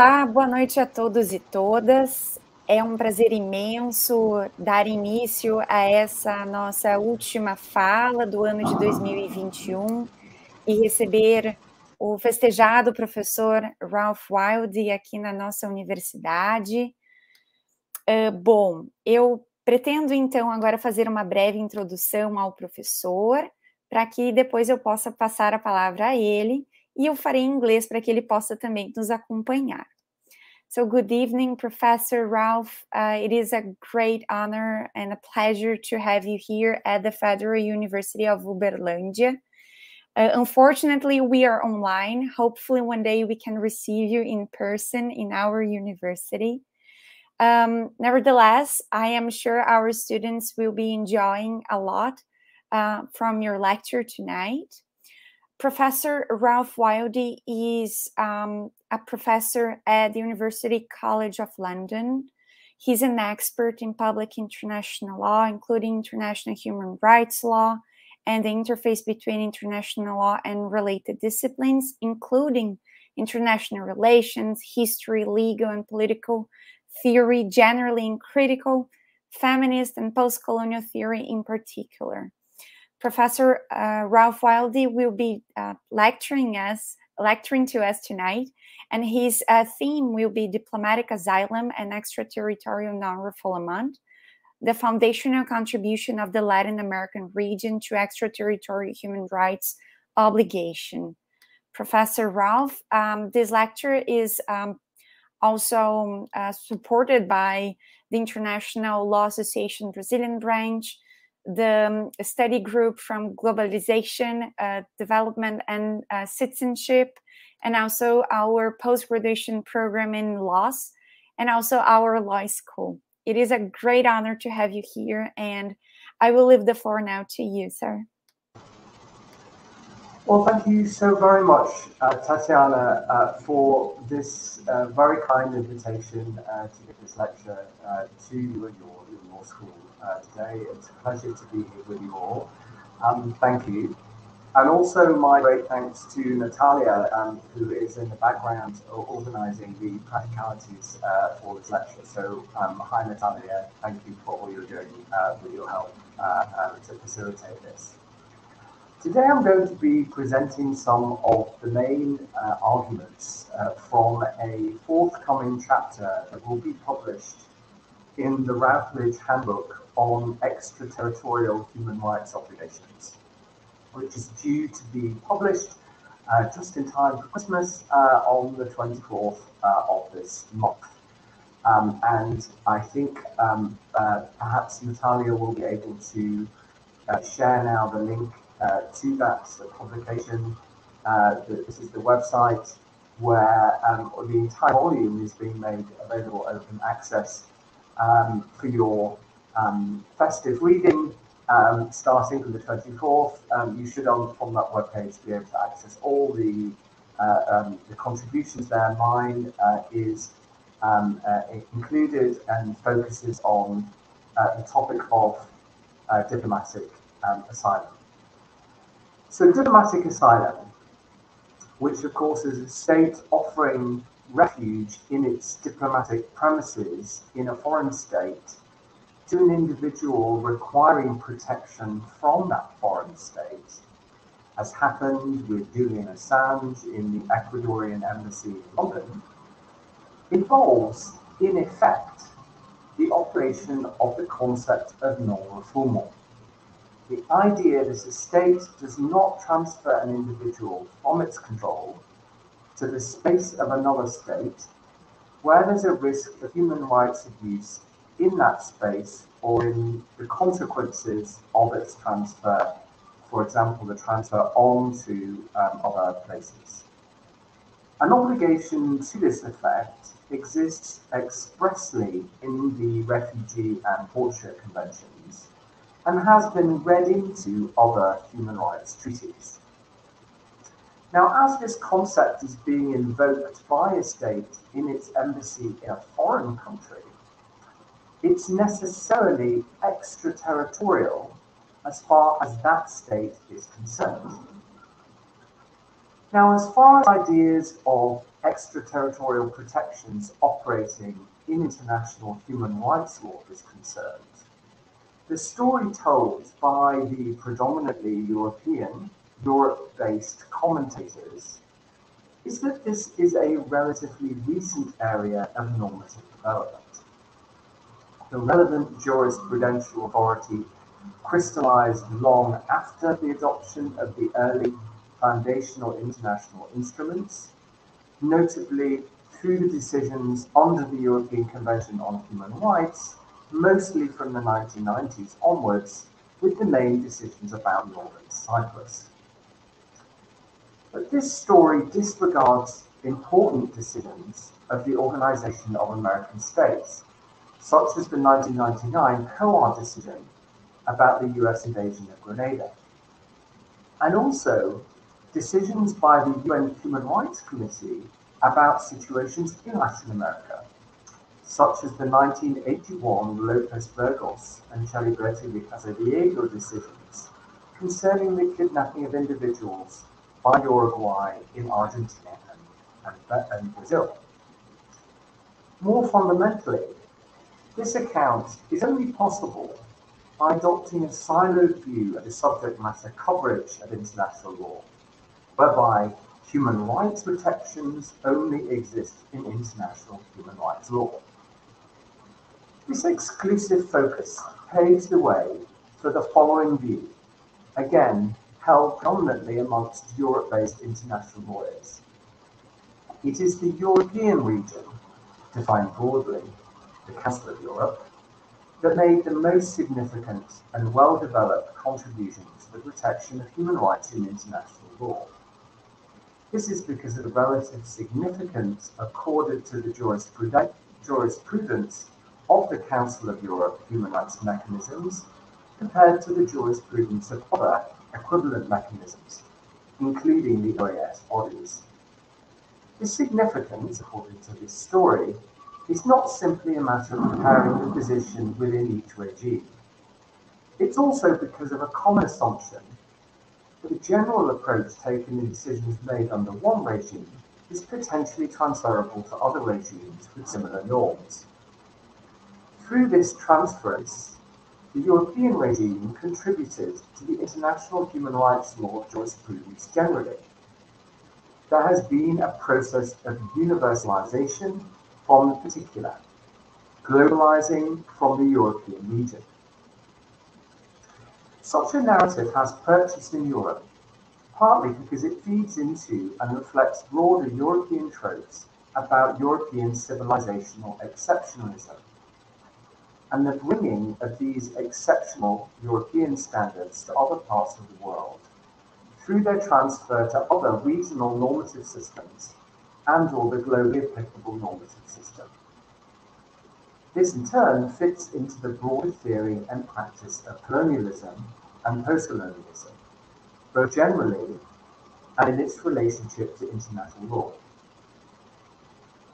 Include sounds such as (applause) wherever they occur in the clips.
Olá, boa noite a todos e todas. É um prazer imenso dar início a essa nossa última fala do ano de 2021 e receber o festejado professor Ralph Wilde aqui na nossa universidade. Uh, bom, eu pretendo então agora fazer uma breve introdução ao professor, para que depois eu possa passar a palavra a ele e eu farei em inglês para que ele possa também nos acompanhar. So, good evening, Professor Ralph. Uh, it is a great honor and a pleasure to have you here at the Federal University of Uberlândia. Uh, unfortunately, we are online. Hopefully, one day we can receive you in person in our university. Um, nevertheless, I am sure our students will be enjoying a lot uh, from your lecture tonight. Professor Ralph Wilde is um, a professor at the University College of London. He's an expert in public international law, including international human rights law and the interface between international law and related disciplines, including international relations, history, legal, and political theory generally, and critical feminist and post colonial theory in particular. Professor uh, Ralph Wilde will be uh, lecturing us, lecturing to us tonight, and his uh, theme will be diplomatic asylum and extraterritorial non-refoulement, the foundational contribution of the Latin American region to extraterritorial human rights obligation. Professor Ralph, um, this lecture is um, also uh, supported by the International Law Association Brazilian branch, the um, study group from globalization, uh, development, and uh, citizenship, and also our post graduation program in laws, and also our law school. It is a great honor to have you here, and I will leave the floor now to you, sir. Well, thank you so very much, uh, Tatiana, uh, for this uh, very kind invitation uh, to give this lecture to you and your, your law school uh, today. It's a pleasure to be here with you all. Um, thank you. And also my great thanks to Natalia, um, who is in the background organizing the practicalities for this lecture. So um, hi Natalia, thank you for all you're doing with your help to facilitate this. Today I'm going to be presenting some of the main uh, arguments uh, from a forthcoming chapter that will be published in the Routledge Handbook on Extraterritorial Human Rights Obligations, which is due to be published uh, just in time for Christmas uh, on the 24th uh, of this month. Um, and I think um, uh, perhaps Natalia will be able to share now the link uh, to that publication. Uh, this is the website where um, the entire volume is being made available open access um, for your um, festive reading um, starting from the 24th. Um, you should on from that webpage be able to access all the uh, um, the contributions there. Mine uh, is uh, included and focuses on uh, the topic of uh, diplomatic asylum. So diplomatic asylum, which of course is a state offering refuge in its diplomatic premises in a foreign state to an individual requiring protection from that foreign state, as happened with Julian Assange in the Ecuadorian embassy in London, involves, in effect, the operation of the concept of non-refoulement. The idea that a state does not transfer an individual from its control to the space of another state where there's a risk of human rights abuse in that space or in the consequences of its transfer, for example, the transfer on to um, other places. An obligation to this effect exists expressly in the Refugee and Torture Conventions and has been read into other human rights treaties. Now, as this concept is being invoked by a state in its embassy in a foreign country, it's necessarily extraterritorial as far as that state is concerned. Now, as far as ideas of extraterritorial protections operating in international human rights law is concerned, the story told by the predominantly European, Europe-based commentators is that this is a relatively recent area of normative development. The relevant jurisprudential authority crystallized long after the adoption of the early foundational international instruments, notably through the decisions under the European Convention on Human Rights, mostly from the 1990s onwards, with the main decisions about Northern Cyprus. But this story disregards important decisions of the Organization of American States, such as the 1999 Coard decision about the US invasion of Grenada, and also decisions by the UN Human Rights Committee about situations in Latin America, such as the 1981 Lopez Burgos and Celiberti de Casariego decisions concerning the kidnapping of individuals by Uruguay in Argentina and, and, and Brazil. More fundamentally, this account is only possible by adopting a siloed view of the subject matter coverage of international law, whereby human rights protections only exist in international human rights law. This exclusive focus paves the way for the following view, again held prominently amongst Europe-based international lawyers. It is the European region, defined broadly, the Council of Europe, that made the most significant and well-developed contributions to the protection of human rights in international law. This is because of the relative significance accorded to the jurisprudence of the Council of Europe human rights mechanisms compared to the jurisprudence of other equivalent mechanisms, including the OAS bodies. The significance, according to this story, is not simply a matter of comparing the position within each regime. It's also because of a common assumption that the general approach taken in decisions made under one regime is potentially transferable to other regimes with similar norms. Through this transference, the European regime contributed to the international human rights law jurisprudence generally. There has been a process of universalization from the particular, globalizing from the European region. Such a narrative has purchased in Europe, partly because it feeds into and reflects broader European tropes about European civilizational exceptionalism and the bringing of these exceptional European standards to other parts of the world through their transfer to other regional normative systems and or the globally applicable normative system. This in turn fits into the broader theory and practice of colonialism and post-colonialism, both generally and in its relationship to international law.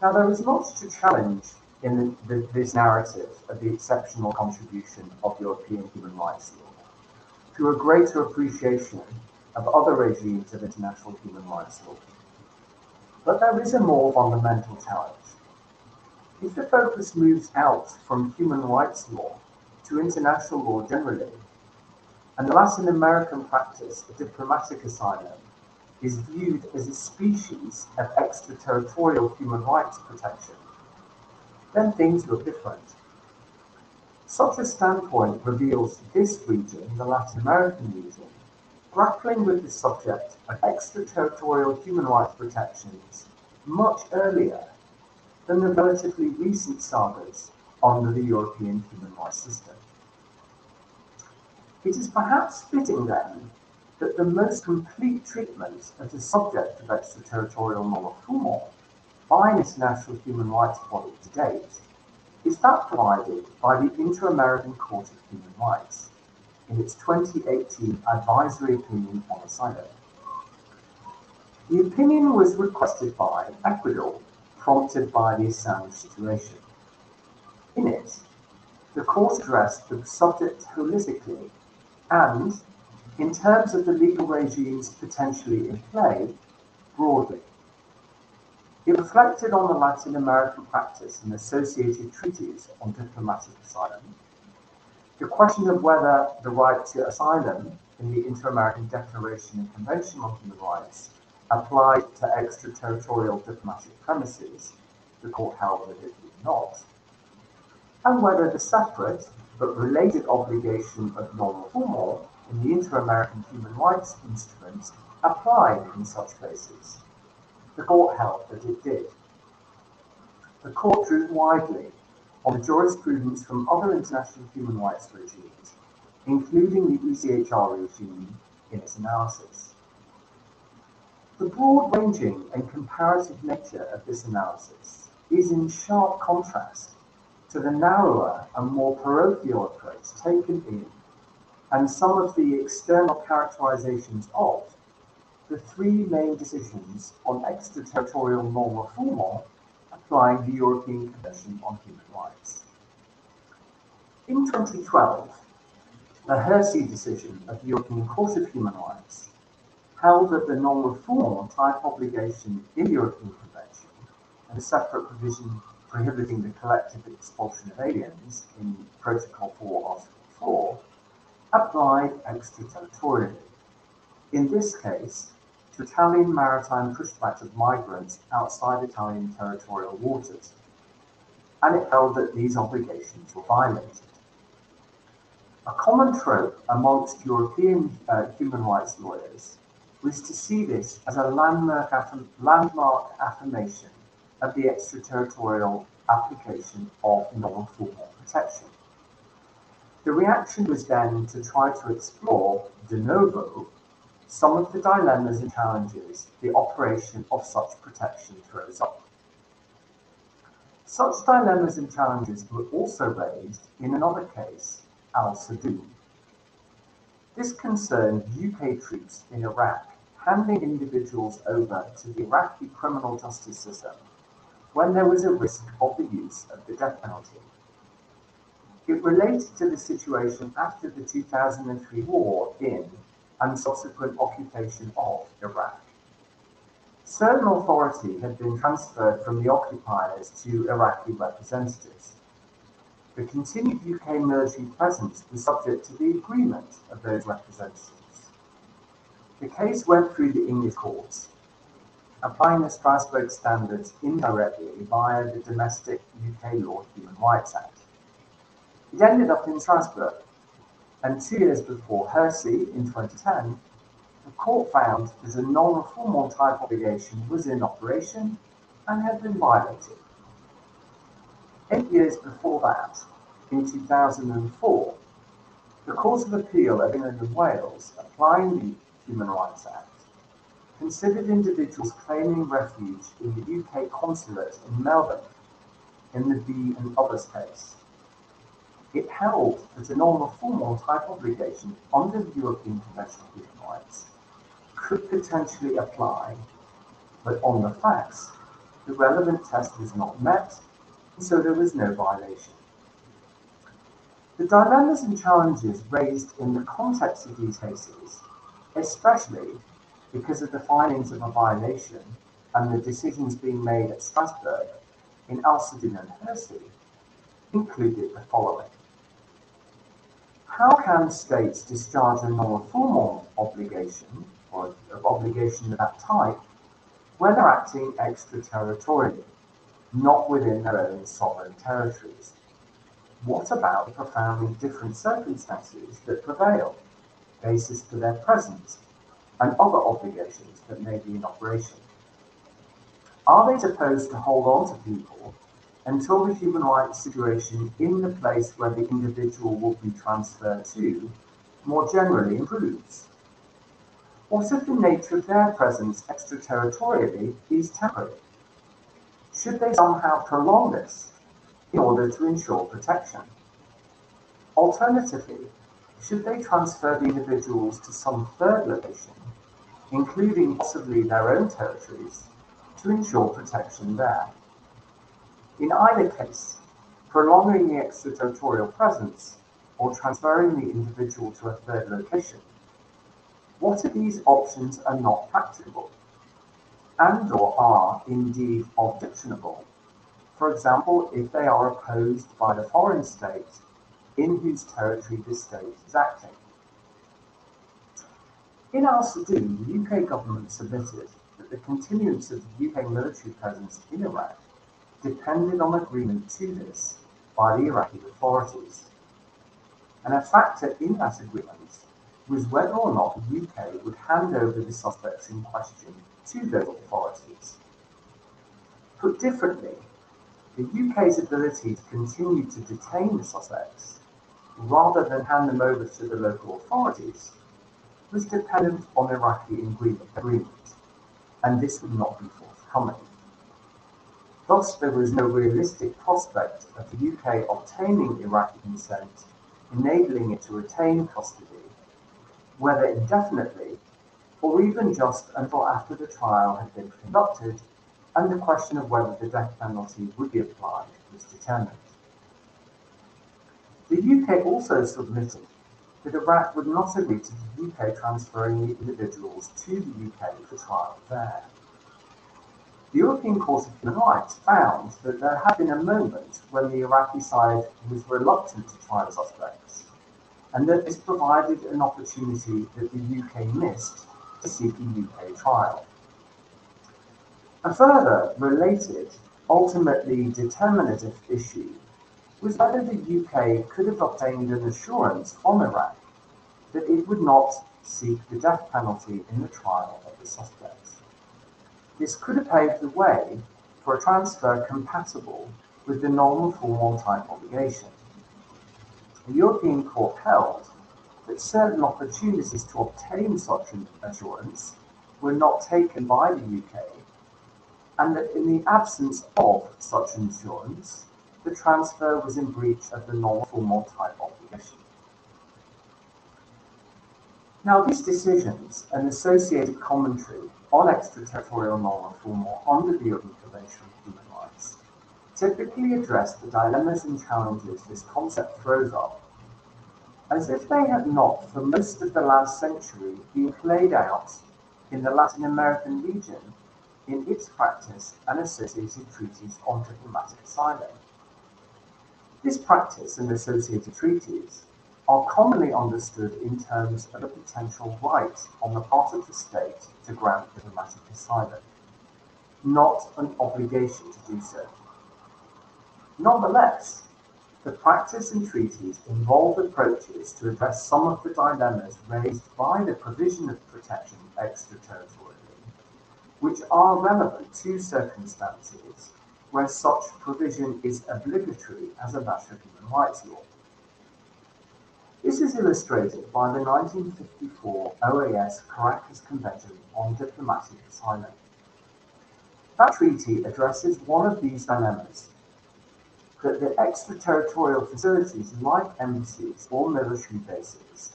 Now there is much to challenge in the, the, this narrative of the exceptional contribution of European human rights law to a greater appreciation of other regimes of international human rights law. But there is a more fundamental challenge. If the focus moves out from human rights law to international law generally, and the Latin American practice of diplomatic asylum is viewed as a species of extraterritorial human rights protection, then things look different. Such a standpoint reveals this region, the Latin American region, grappling with the subject of extraterritorial human rights protections much earlier than the relatively recent sagas under the European human rights system. It is perhaps fitting then that the most complete treatment of the subject of extraterritorial non-refoulement by an international human rights body to date is that provided by the Inter-American Court of Human Rights in its 2018 advisory opinion on asylum. The opinion was requested by Ecuador, prompted by the Assange situation. In it, the court addressed the subject holistically and, in terms of the legal regimes potentially in play, broadly. It reflected on the Latin American practice and associated treaties on diplomatic asylum, the question of whether the right to asylum in the Inter-American Declaration and Convention on Human Rights applied to extraterritorial diplomatic premises, the court held that it did not, and whether the separate but related obligation of non-refoulement in the Inter-American Human Rights Instrument applied in such cases. The court held that it did. The court drew widely on jurisprudence from other international human rights regimes, including the ECHR regime, in its analysis. The broad-ranging and comparative nature of this analysis is in sharp contrast to the narrower and more parochial approach taken in and some of the external characterizations of the three main decisions on extraterritorial non-refoulement applying the European Convention on Human Rights. In 2012, the Hirsi decision of the European Court of Human Rights held that the non-refoulement type obligation in the European Convention and a separate provision prohibiting the collective expulsion of aliens in Protocol 4, Article 4, applied extraterritorially. In this case, to Italian maritime pushback of migrants outside Italian territorial waters, and it held that these obligations were violated. A common trope amongst European uh, human rights lawyers was to see this as a landmark, affirm landmark affirmation of the extraterritorial application of non-refoulement protection. The reaction was then to try to explore de novo some of the dilemmas and challenges the operation of such protection throws up. Such dilemmas and challenges were also raised in another case, Al-Saadoon. This concerned UK troops in Iraq handing individuals over to the Iraqi criminal justice system when there was a risk of the use of the death penalty. It related to the situation after the 2003 war in and subsequent occupation of Iraq. Certain authority had been transferred from the occupiers to Iraqi representatives. The continued UK military presence was subject to the agreement of those representatives. The case went through the English courts, applying the Strasbourg standards indirectly via the domestic UK Law Human Rights Act. It ended up in Strasbourg, and two years before Hirsi in 2010, the court found that a non-refoulement type obligation was in operation and had been violated. Eight years before that, in 2004, the Court of Appeal of England and Wales, applying the Human Rights Act, considered individuals claiming refuge in the UK consulate in Melbourne in the B and others case it held that a non-refoulement type obligation under the European Convention on Human Rights could potentially apply, but on the facts, the relevant test was not met, and so there was no violation. The dilemmas and challenges raised in the context of these cases, especially because of the findings of a violation and the decisions being made at Strasbourg in Al and Hirsi, included the following. How can states discharge a non-refoulement obligation or obligation of that type when they're acting extraterritorially, not within their own sovereign territories? What about the profoundly different circumstances that prevail, basis for their presence, and other obligations that may be in operation? Are they supposed to hold on to people until the human rights situation in the place where the individual will be transferred to more generally improves? If the nature of their presence extraterritorially is temporary? Should they somehow prolong this in order to ensure protection? Alternatively, should they transfer the individuals to some third location, including possibly their own territories, to ensure protection there? In either case, prolonging the extraterritorial presence or transferring the individual to a third location, what if these options are not practicable? and or are indeed objectionable. For example, if they are opposed by the foreign state in whose territory this state is acting. In Al-Saadoon, the UK government submitted that the continuance of the UK military presence in Iraq depended on agreement to this by the Iraqi authorities. And a factor in that agreement was whether or not the UK would hand over the suspects in question to those authorities. Put differently, the UK's ability to continue to detain the suspects rather than hand them over to the local authorities was dependent on Iraqi agreement, and this would not be forthcoming. Thus, there was no realistic prospect of the UK obtaining Iraqi consent, enabling it to retain custody, whether indefinitely or even just until after the trial had been conducted and the question of whether the death penalty would be applied was determined. The UK also submitted that Iraq would not agree to the UK transferring the individuals to the UK for trial there. The European Court of Human Rights found that there had been a moment when the Iraqi side was reluctant to try the suspects, and that this provided an opportunity that the UK missed to seek a UK trial. A further related, ultimately determinative issue was whether the UK could have obtained an assurance from Iraq that it would not seek the death penalty in the trial of the suspects. This could have paved the way for a transfer compatible with the non-refoulement type obligation. The European Court held that certain opportunities to obtain such an assurance were not taken by the UK, and that in the absence of such an assurance, the transfer was in breach of the non-refoulement type obligation. Now, these decisions and associated commentary on extraterritorial non-refoulement under the European Convention on Human Rights typically address the dilemmas and challenges this concept throws up, as if they had not, for most of the last century, been played out in the Latin American region in its practice and associated treaties on diplomatic asylum. This practice and associated treaties are commonly understood in terms of a potential right on the part of the state to grant diplomatic asylum, not an obligation to do so. Nonetheless, the practice and treaties involve approaches to address some of the dilemmas raised by the provision of protection extraterritorially, which are relevant to circumstances where such provision is obligatory as a matter of human rights law. This is illustrated by the 1954 OAS Caracas Convention on Diplomatic Asylum. That treaty addresses one of these dilemmas that the extraterritorial facilities like embassies or military bases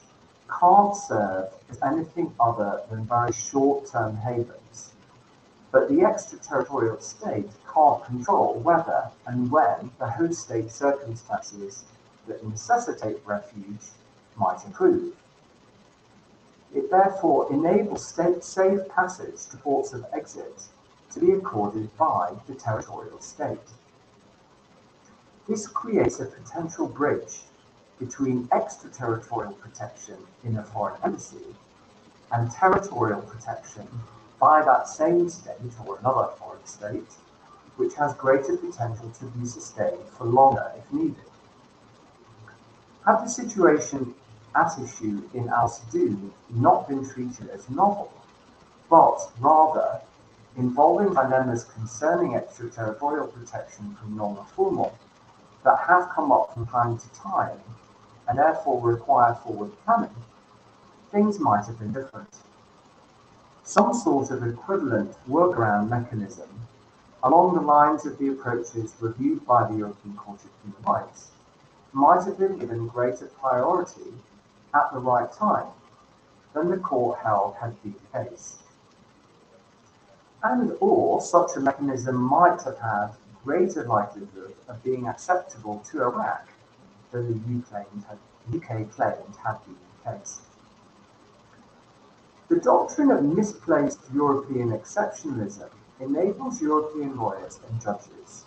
can't serve as anything other than very short-term havens. But the extraterritorial state can't control whether and when the host state circumstances that necessitate refuge might improve. It therefore enables state safe passage to ports of exit to be accorded by the territorial state. This creates a potential bridge between extraterritorial protection in a foreign embassy and territorial protection by that same state or another foreign state, which has greater potential to be sustained for longer if needed. Had the situation at issue in Al-Saadoon not been treated as novel, but rather involving dilemmas concerning extraterritorial protection from non-refoulement that have come up from time to time and therefore require forward planning, things might have been different. Some sort of equivalent workaround mechanism along the lines of the approaches reviewed by the European Court of Human Rights might have been given greater priority at the right time than the court held had been the case. And or such a mechanism might have had greater likelihood of being acceptable to Iraq than the UK claimed had, UK claimed had been the case. The doctrine of misplaced European exceptionalism enables European lawyers and judges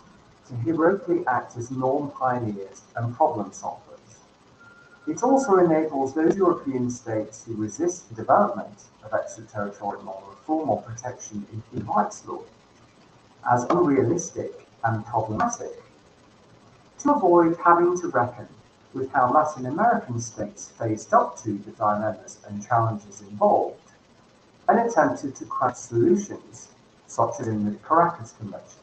to heroically act as norm pioneers and problem solvers. It also enables those European states who resist the development of extraterritorial law reform or protection in human rights law as unrealistic and problematic to avoid having to reckon with how Latin American states faced up to the dilemmas and challenges involved and attempted to craft solutions, such as in the Caracas Convention.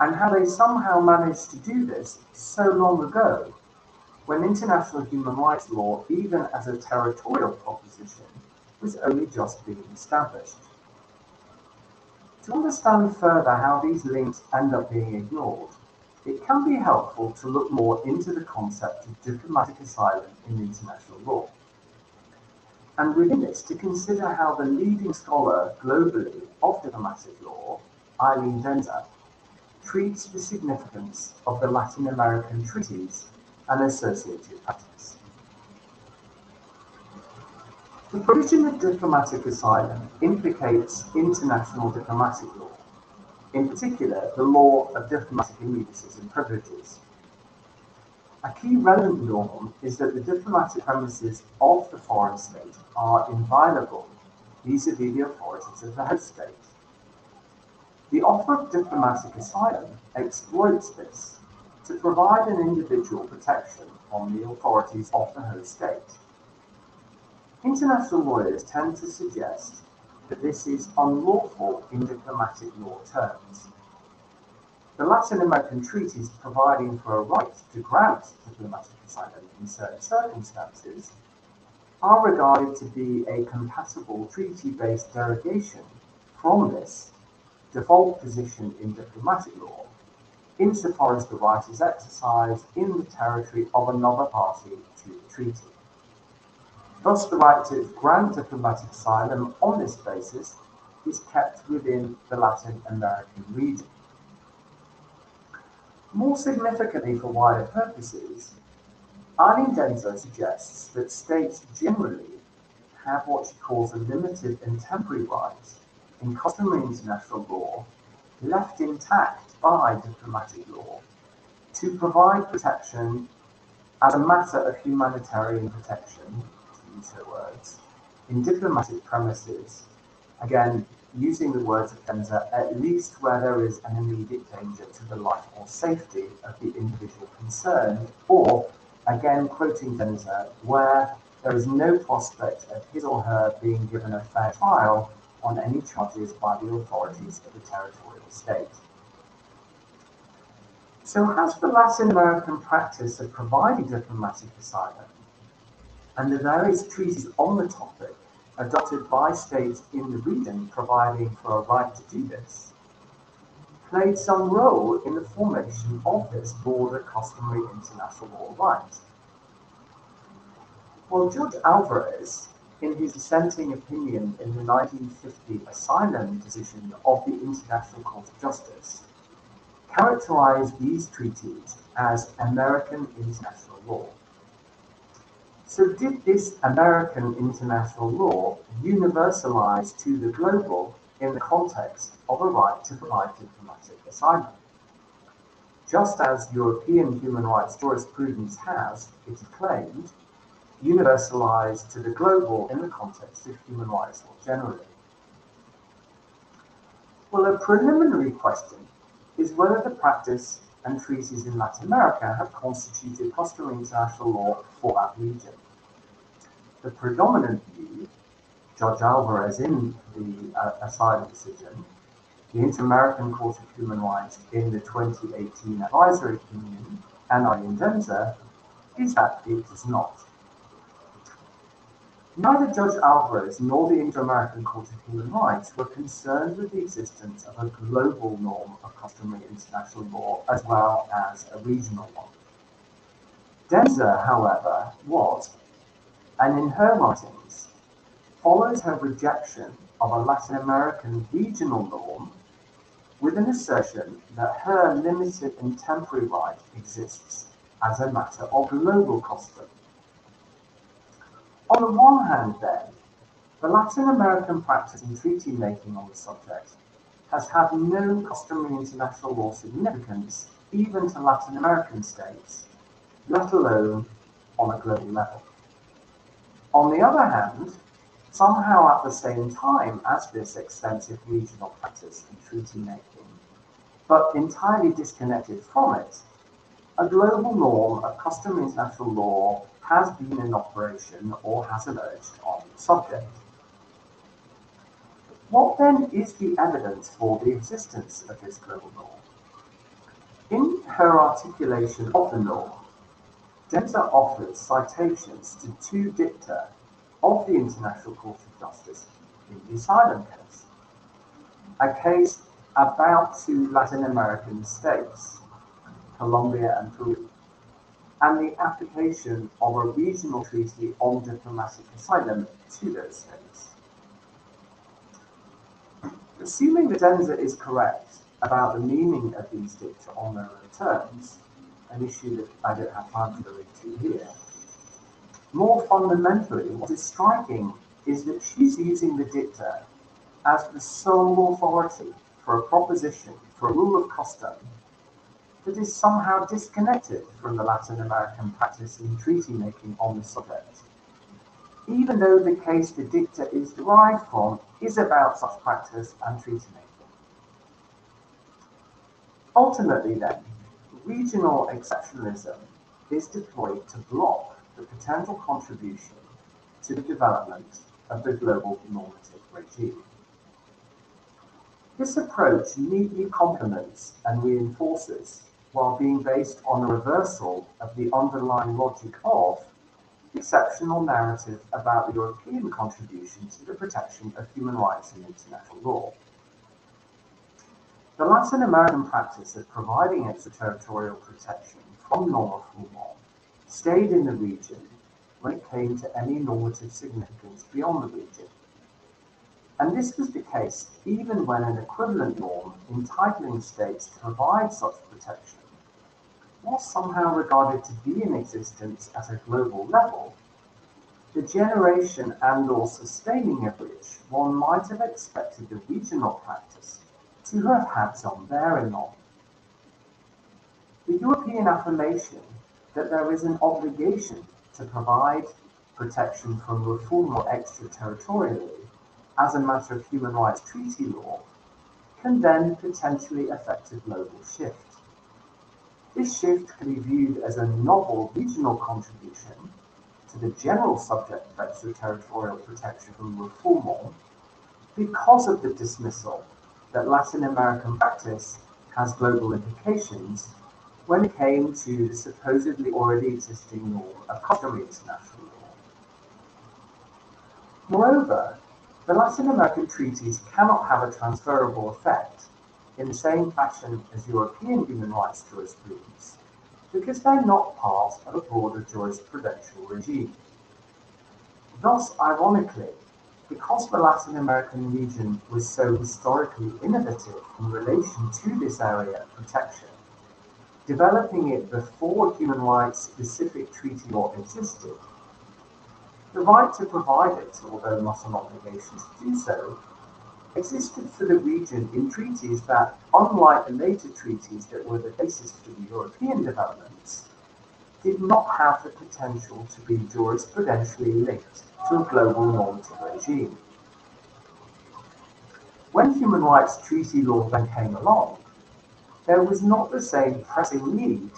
And how they somehow managed to do this so long ago, when international human rights law, even as a territorial proposition, was only just being established. To understand further how these links end up being ignored, it can be helpful to look more into the concept of diplomatic asylum in international law and within this to consider how the leading scholar globally of diplomatic law, Eileen Denza, treats the significance of the Latin American treaties and associated practice. The provision of diplomatic asylum implicates international diplomatic law, in particular the law of diplomatic immunities and privileges, a key relevant norm is that the diplomatic premises of the foreign state are inviolable vis-à-vis the authorities of the host state. The offer of diplomatic asylum exploits this to provide an individual protection from the authorities of the host state. International lawyers tend to suggest that this is unlawful in diplomatic law terms. The Latin American treaties providing for a right to grant diplomatic asylum in certain circumstances are regarded to be a compatible treaty-based derogation from this default position in diplomatic law, insofar as the right is exercised in the territory of another party to the treaty. Thus, the right to grant diplomatic asylum on this basis is kept within the Latin American region. More significantly for wider purposes, Denza suggests that states generally have what she calls a limited and temporary right in customary international law left intact by diplomatic law to provide protection as a matter of humanitarian protection, to use her words, in diplomatic premises, again, using the words of Denza, at least where there is an immediate danger to the life or safety of the individual concerned, or, again quoting Denza, where there is no prospect of his or her being given a fair trial on any charges by the authorities of the territorial state. So has the Latin American practice of providing diplomatic asylum and the various treaties on the topic adopted by states in the region providing for a right to do this, played some role in the formation of this broader customary international law right. Well, Judge Alvarez, in his dissenting opinion in the 1950 asylum decision of the International Court of Justice, characterized these treaties as American international law. So did this American international law universalize to the global in the context of a right to provide diplomatic asylum? Just as European human rights jurisprudence has, it is claimed, universalized to the global in the context of human rights law generally. Well, a preliminary question is whether the practice and treaties in Latin America have constituted customary international law for that region. The predominant view, Judge Alvarez in the uh, asylum decision, the Inter-American Court of Human Rights in the 2018 advisory opinion, and Eileen Denza, is that it does not. Neither Judge Alvarez nor the Inter-American Court of Human Rights were concerned with the existence of a global norm of customary international law as well as a regional one. Denza, however, was, and in her writings, follows her rejection of a Latin American regional norm with an assertion that her limited and temporary right exists as a matter of global custom on the one hand, then, the Latin American practice in treaty making on the subject has had no customary international law significance even to Latin American states, let alone on a global level. On the other hand, somehow at the same time as this extensive regional practice in treaty making, but entirely disconnected from it, a global norm of customary international law has been in operation or has emerged on the subject. What then is the evidence for the existence of this global norm? In her articulation of the norm, Denza offers citations to two dicta of the International Court of Justice in the asylum case, a case about two Latin American states, Colombia and Peru, and the application of a regional treaty on diplomatic asylum to those states. Assuming that is correct about the meaning of these dicta on their own terms, an issue that I don't have time to go into here, more fundamentally, what is striking is that she's using the dicta as the sole authority for a proposition, for a rule of custom, that is somehow disconnected from the Latin American practice in treaty making on the subject. Even though the case the dicta is derived from is about such practice and treaty making. Ultimately, then, regional exceptionalism is deployed to block the potential contribution to the development of the global normative regime. This approach neatly complements and reinforces while being based on a reversal of the underlying logic of exceptional narrative about the European contribution to the protection of human rights and international law. The Latin American practice of providing extraterritorial protection from non-refoulement stayed in the region when it came to any normative significance beyond the region. And this was the case even when an equivalent norm entitling states to provide such protection was somehow regarded to be in existence at a global level, the generation and or sustaining of which one might have expected the regional practice to have had some bearing on. The European affirmation that there is an obligation to provide protection from refoulement extraterritorially as a matter of human rights treaty law can then potentially affect a global shift. This shift can be viewed as a novel regional contribution to the general subject of extraterritorial protection from refoulement because of the dismissal that Latin American practice has global implications when it came to the supposedly already existing norm of customary international law. Moreover, the Latin American treaties cannot have a transferable effect in the same fashion as European human rights jurisprudence because they're not part of a broader jurisprudential regime. Thus, ironically, because the Latin American region was so historically innovative in relation to this area of protection, developing it before human rights specific treaty law existed, the right to provide it, although not an obligation to do so, existed for the region in treaties that, unlike the later treaties that were the basis for the European developments, did not have the potential to be jurisprudentially linked to a global normative regime. When human rights treaty law then came along, there was not the same pressing need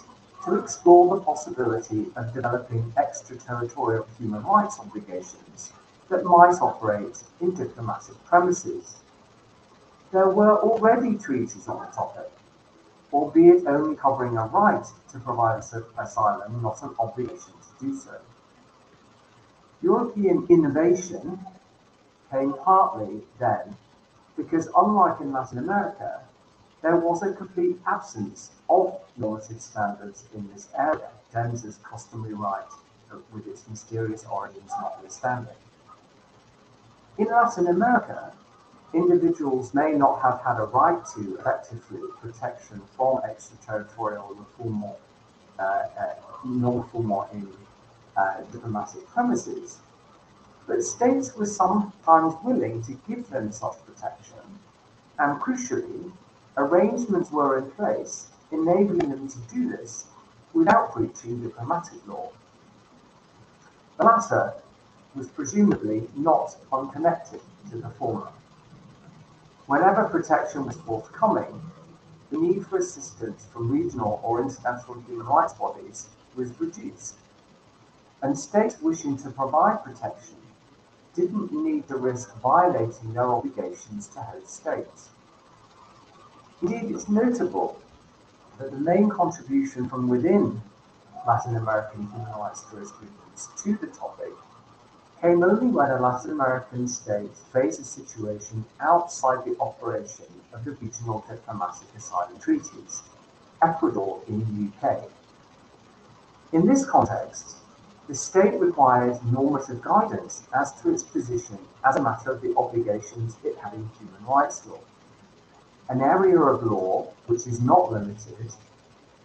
to explore the possibility of developing extraterritorial human rights obligations that might operate in diplomatic premises. There were already treaties on the topic, albeit only covering a right to provide asylum, not an obligation to do so. European innovation came partly then because, unlike in Latin America, there was a complete absence of normative standards in this area, Denza's customary right with its mysterious origins notwithstanding. In Latin America, individuals may not have had a right to effectively protection from extraterritorial refoulement, uh, uh, non-refoulement in uh, diplomatic premises, but states were sometimes willing to give them such protection, and crucially, arrangements were in place enabling them to do this without breaching diplomatic law. The latter was presumably not unconnected to the former. Whenever protection was forthcoming, the need for assistance from regional or international human rights bodies was reduced, and states wishing to provide protection didn't need to risk violating their obligations to host states. Indeed, it's notable that the main contribution from within Latin American human rights jurisprudence to the topic came only when a Latin American state faced a situation outside the operation of the regional diplomatic asylum treaties, Ecuador in the UK. In this context, the state required normative guidance as to its position as a matter of the obligations it had in human rights law an area of law which is not limited,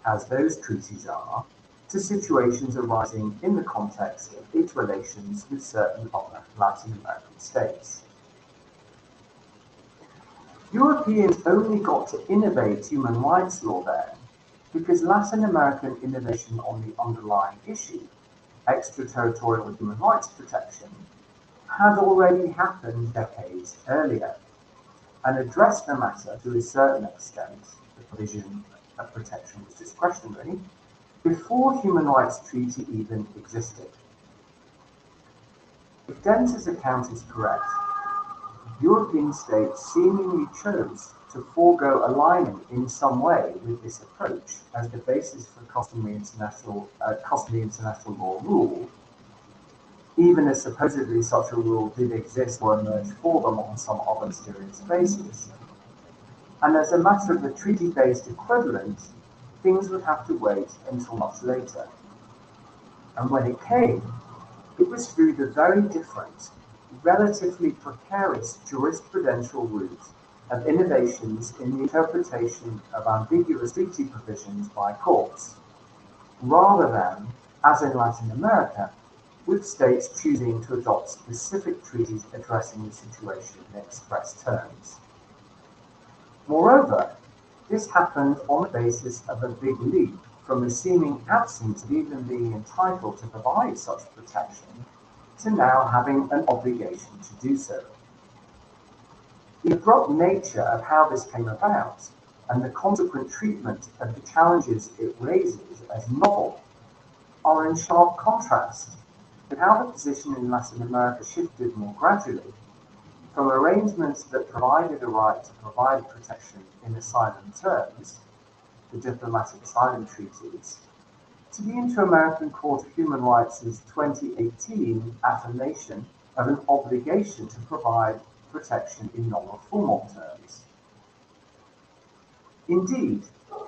as those treaties are, to situations arising in the context of its relations with certain other Latin American states. Europeans only got to innovate human rights law then because Latin American innovation on the underlying issue, extraterritorial human rights protection, had already happened decades earlier and address the matter to a certain extent, the provision of protection was discretionary, before human rights treaty even existed. If Denza's account is correct, European states seemingly chose to forego aligning in some way with this approach as the basis for customary international, uh, customary international law rule even if supposedly such a rule did exist or emerge for them on some other mysterious basis. And as a matter of the treaty based equivalent, things would have to wait until much later. And when it came, it was through the very different, relatively precarious jurisprudential route of innovations in the interpretation of ambiguous treaty provisions by courts, rather than, as in Latin America, with states choosing to adopt specific treaties addressing the situation in express terms. Moreover, this happened on the basis of a big leap from the seeming absence of even being entitled to provide such protection to now having an obligation to do so. The abrupt nature of how this came about and the consequent treatment of the challenges it raises as novel are in sharp contrast but how the position in Latin America shifted more gradually from arrangements that provided a right to provide protection in asylum terms, the diplomatic asylum treaties, to the Inter-American Court of Human Rights' 2018 affirmation of an obligation to provide protection in non-refoulement terms. Indeed,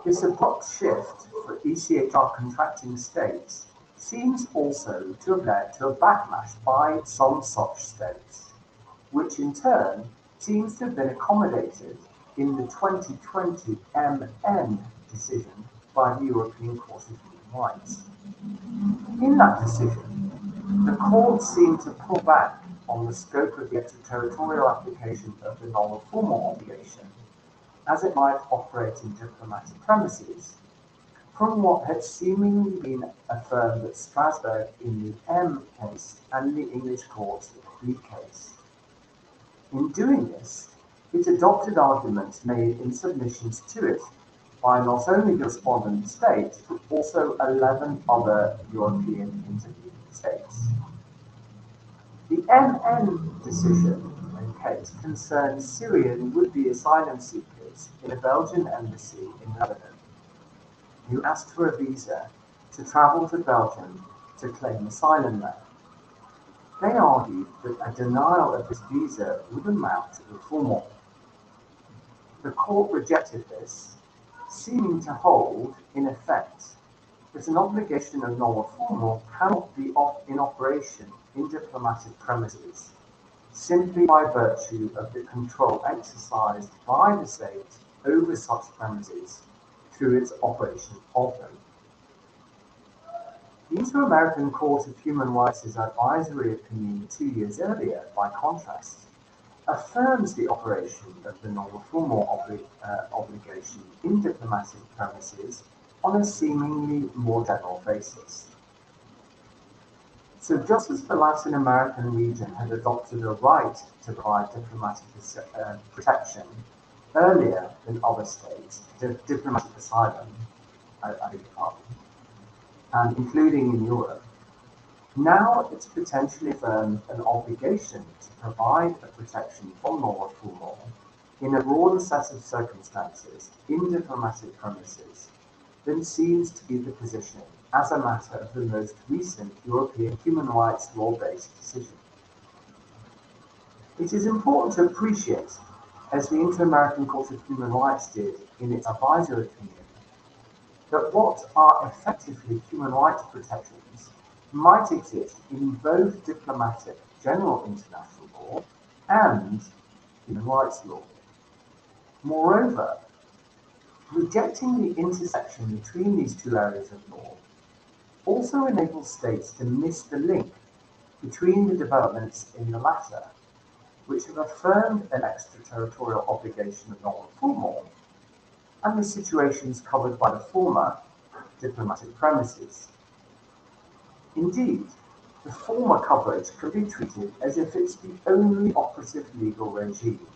this abrupt shift for ECHR contracting states seems also to have led to a backlash by some such states, which in turn seems to have been accommodated in the 2020 MN decision by the European Court of Human Rights. In that decision, the court seemed to pull back on the scope of the extraterritorial application of the non-refoulement obligation as it might operate in diplomatic premises from what had seemingly been affirmed at Strasbourg in the M case and the English courts in the B case. In doing this, it adopted arguments made in submissions to it by not only the respondent state, but also 11 other European intervening states. The MN decision and case concerned Syrian would-be asylum seekers in a Belgian embassy in Lebanon who asked for a visa to travel to Belgium to claim asylum there. They argued that a denial of this visa would amount to refoulement. The court rejected this, seeming to hold, in effect, that an obligation of non-refoulement cannot be in operation in diplomatic premises simply by virtue of the control exercised by the state over such premises through its operation of them. The Inter-American Court of Human Rights' advisory opinion two years earlier, by contrast, affirms the operation of the non-refoulement obli uh, obligation in diplomatic premises on a seemingly more general basis. So just as the Latin American region had adopted a right to provide diplomatic uh, protection earlier than other states, diplomatic asylum, I, I beg your pardon, and including in Europe, now it's potentially affirmed an obligation to provide a protection from non-refoulement in a broader set of circumstances in diplomatic premises than seems to be the position as a matter of the most recent European human rights law-based decision. It is important to appreciate, as the Inter-American Court of Human Rights did in its advisory opinion, that what are effectively human rights protections might exist in both diplomatic general international law and human rights law. Moreover, rejecting the intersection between these two areas of law also enables states to miss the link between the developments in the latter, which have affirmed an extraterritorial obligation of non-refoulement, and the situations covered by the former diplomatic premises. Indeed, the former coverage could be treated as if it's the only operative legal regime,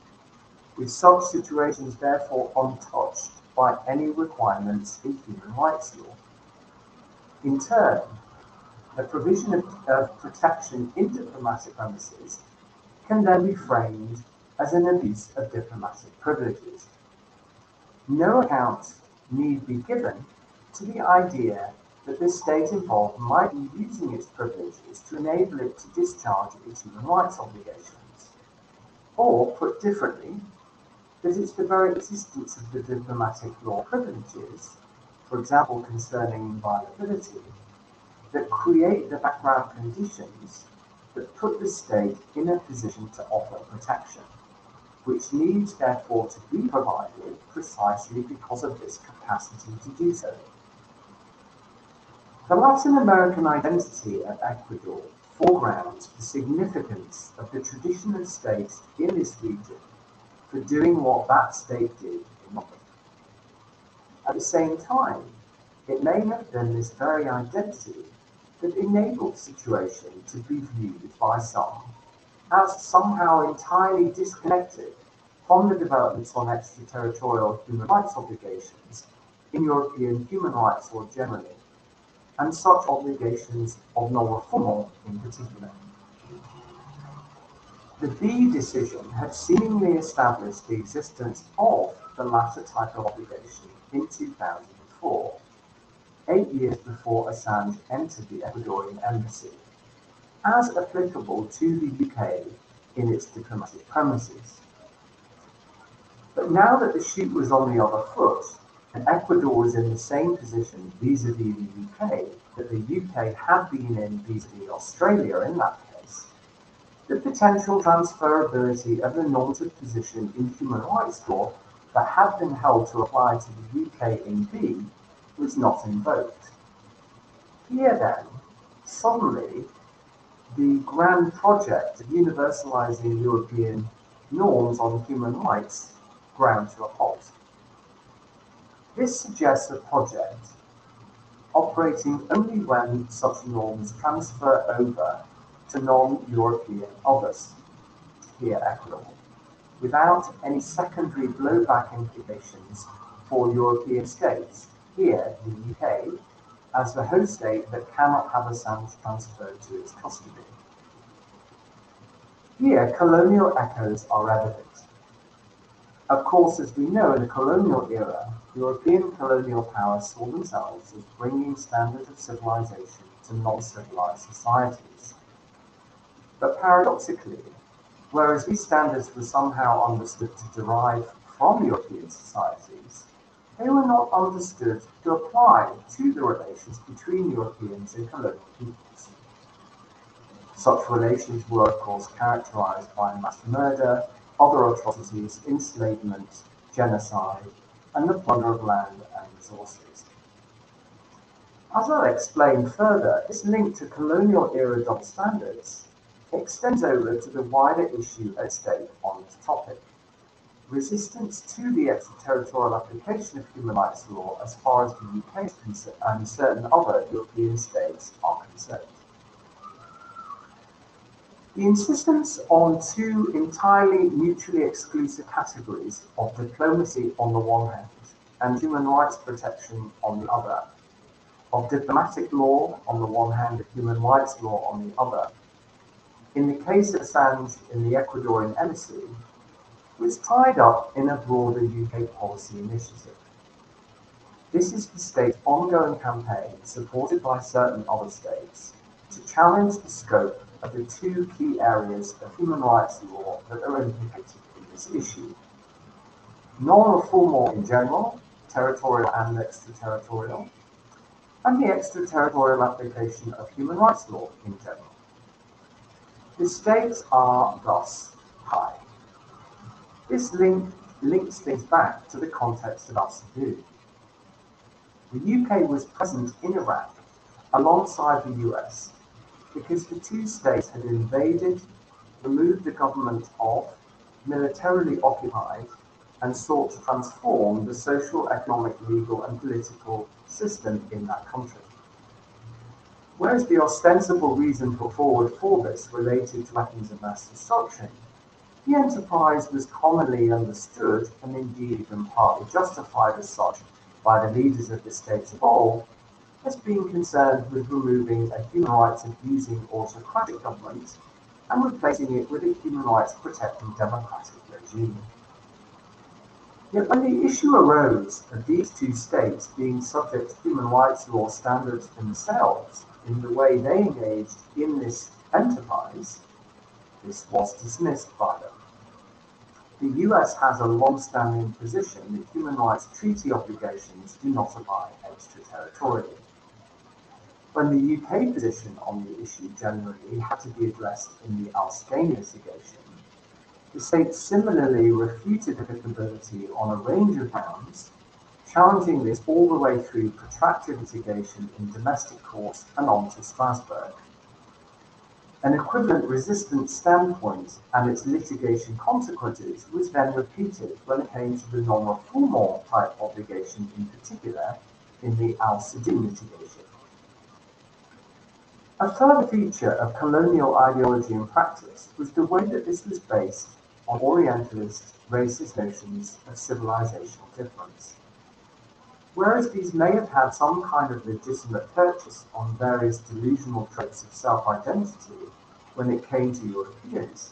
with such situations therefore untouched by any requirements in human rights law. In turn, the provision of, of protection in diplomatic premises can then be framed as an abuse of diplomatic privileges. No account need be given to the idea that the state involved might be using its privileges to enable it to discharge its human rights obligations. Or, put differently, that it's the very existence of the diplomatic law privileges, for example concerning inviolability, that create the background conditions that put the state in a position to offer protection, which needs therefore to be provided precisely because of this capacity to do so. The Latin American identity of Ecuador foregrounds the significance of the traditional states in this region for doing what that state did in. At the same time, it may have been this very identity that enabled situation to be viewed by some as somehow entirely disconnected from the developments on extraterritorial human rights obligations in European human rights law generally and such obligations of non-refoulement in particular. The B decision had seemingly established the existence of the latter type of obligation in 2004, eight years before Assange entered the Ecuadorian embassy, as applicable to the UK in its diplomatic premises. But now that the shoot was on the other foot, and Ecuador was in the same position vis-à-vis the UK that the UK had been in vis-à-vis Australia in that case. The potential transferability of the normative position in human rights law that had been held to apply to the UK in B was not invoked. Here then, suddenly, the grand project of universalizing European norms on human rights ground to a halt. This suggests a project operating only when such norms transfer over to non-European others, here Ecuador, without any secondary blowback implications for European states, here the UK, as the host state that cannot have Assange transferred to its custody. Here, colonial echoes are evident. Of course, as we know, in the colonial era, European colonial powers saw themselves as bringing standards of civilization to non-civilized societies. But paradoxically, whereas these standards were somehow understood to derive from European societies, they were not understood to apply to the relations between Europeans and colonial peoples. Such relations were, of course, characterized by mass murder, other atrocities, enslavement, genocide, and the plunder of land and resources. As I'll explain further, this link to colonial era double standards extends over to the wider issue at stake on this topic. Resistance to the extraterritorial application of human rights law as far as the UK and certain other European states are concerned. The insistence on two entirely mutually exclusive categories of diplomacy on the one hand and human rights protection on the other, of diplomatic law on the one hand and human rights law on the other, in the case of Assange in the Ecuadorian embassy, was tied up in a broader UK policy initiative. This is the state's ongoing campaign, supported by certain other states, to challenge the scope of the two key areas of human rights law that are implicated in this issue. Non-refoulement in general, territorial and extraterritorial, and the extraterritorial application of human rights law in general. The stakes are thus high. This link links things back to the context of Al-Saadoon. The UK was present in Iraq alongside the US because the two states had invaded, removed the government of, militarily occupied, and sought to transform the social, economic, legal, and political system in that country. Whereas the ostensible reason put forward for this related to weapons of mass destruction, the enterprise was commonly understood and indeed even partly justified as such by the leaders of the states involved as being concerned with removing a human rights abusing autocratic government and replacing it with a human rights protecting democratic regime. Yet when the issue arose of these two states being subject to human rights law standards themselves in the way they engaged in this enterprise, this was dismissed by them. The US has a long-standing position that human rights treaty obligations do not apply extraterritorially when the UK position on the issue generally had to be addressed in the Al-Saadoon litigation, the state similarly refuted applicability on a range of grounds, challenging this all the way through protracted litigation in domestic courts and on to Strasbourg. An equivalent resistance standpoint and its litigation consequences was then repeated when it came to the non-refoulement type obligation in particular in the Al-Saadoon litigation. A further feature of colonial ideology and practice was the way that this was based on Orientalist, racist notions of civilizational difference. Whereas these may have had some kind of legitimate purchase on various delusional traits of self-identity when it came to Europeans,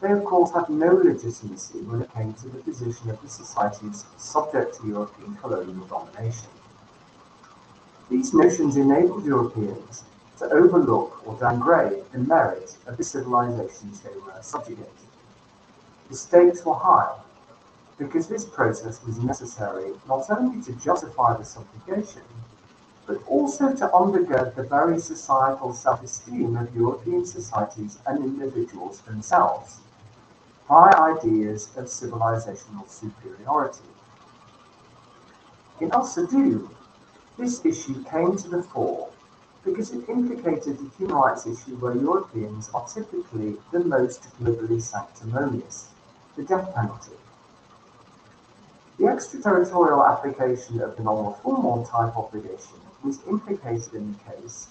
they of course had no legitimacy when it came to the position of the societies subject to European colonial domination. These notions enabled Europeans to overlook or downgrade the merit of the civilizations they were subjugating. The stakes were high because this process was necessary not only to justify the subjugation, but also to undergird the very societal self-esteem of European societies and individuals themselves by ideas of civilizational superiority. In Al-Saadoon, this issue came to the fore because it implicated the human rights issue where Europeans are typically the most globally sanctimonious, the death penalty. The extraterritorial application of the non-refoulement type obligation was implicated in the case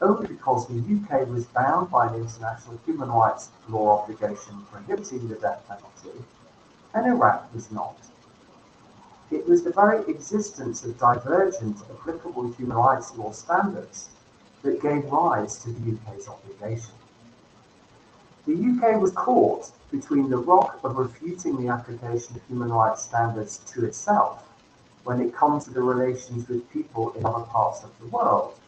only because the UK was bound by an international human rights law obligation prohibiting the death penalty, and Iraq was not. It was the very existence of divergent applicable human rights law standards that gave rise to the UK's obligation. The UK was caught between the rock of refuting the application of human rights standards to itself when it comes to the relations with people in other parts of the world,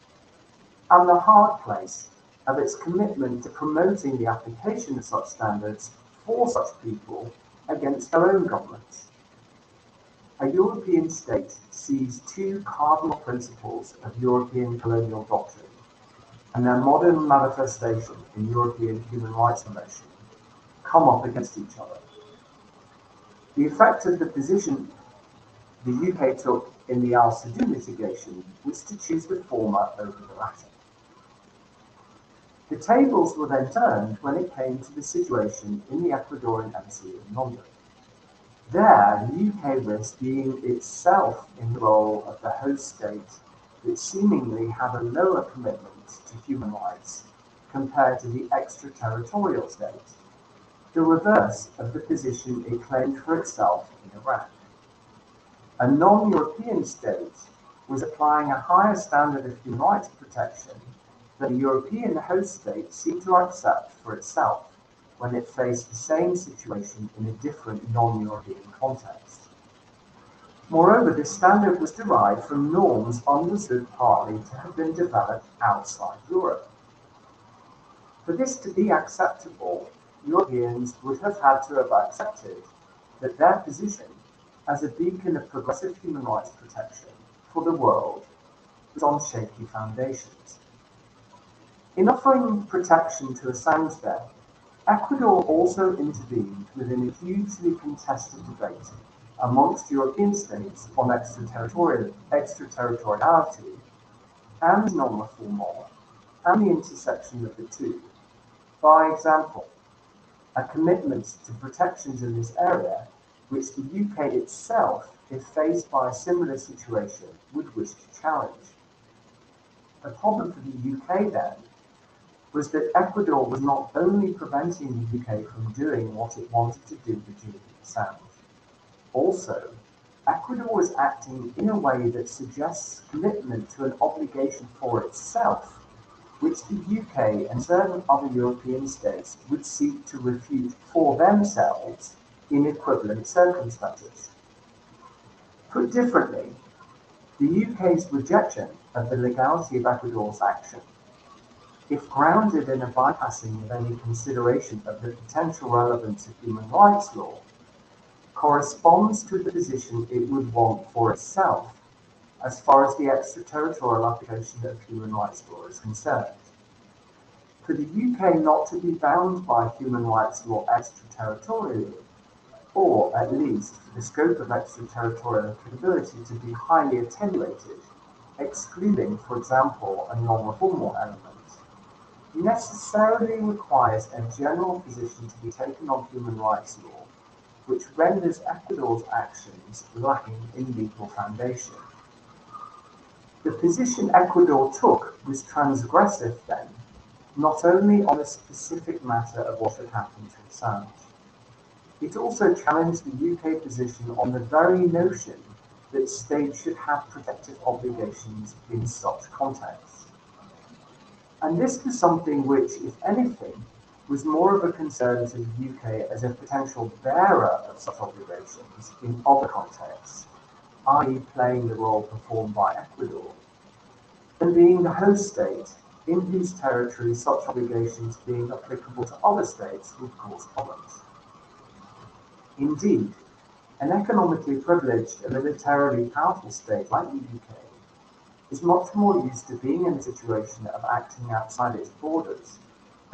and the hard place of its commitment to promoting the application of such standards for such people against their own governments. A European state sees two cardinal principles of European colonial doctrine and their modern manifestation in European human rights promotion come up against each other. The effect of the position the UK took in the Al-Saadoon litigation was to choose the former over the latter. The tables were then turned when it came to the situation in the Ecuadorian embassy in London. There, the UK risked being itself in the role of the host state that seemingly had a lower commitment to human rights compared to the extraterritorial state, the reverse of the position it claimed for itself in Iraq. A non European state was applying a higher standard of human rights protection than the European host state seemed to accept for itself when it faced the same situation in a different non European context. Moreover, this standard was derived from norms understood partly to have been developed outside Europe. For this to be acceptable, Europeans would have had to have accepted that their position as a beacon of progressive human rights protection for the world was on shaky foundations. In offering protection to Assange then, Ecuador also intervened within a hugely contested debate amongst European states on extraterritorial, extraterritoriality and non-refoulement and the intersection of the two. By example, a commitment to protections in this area, which the UK itself, if faced by a similar situation, would wish to challenge. The problem for the UK then was that Ecuador was not only preventing the UK from doing what it wanted to do with Julian Assange, also, Ecuador was acting in a way that suggests commitment to an obligation for itself which the UK and certain other European states would seek to refute for themselves in equivalent circumstances. Put differently, the UK's rejection of the legality of Ecuador's action, if grounded in a bypassing of any consideration of the potential relevance of human rights law, corresponds to the position it would want for itself as far as the extraterritorial application of human rights law is concerned. For the UK not to be bound by human rights law extraterritorially, or at least for the scope of extraterritorial applicability to be highly attenuated, excluding, for example, a non-refoulement element, necessarily requires a general position to be taken on human rights law, which renders Ecuador's actions lacking in legal foundation. The position Ecuador took was transgressive then, not only on the specific matter of what had happened to Assange. It also challenged the UK position on the very notion that states should have protective obligations in such contexts. And this was something which, if anything, was more of a concern to the UK as a potential bearer of such obligations in other contexts, i.e., playing the role performed by Ecuador, and being the host state in whose territory such obligations being applicable to other states would cause problems. Indeed, an economically privileged and militarily powerful state like the UK is much more used to being in a situation of acting outside its borders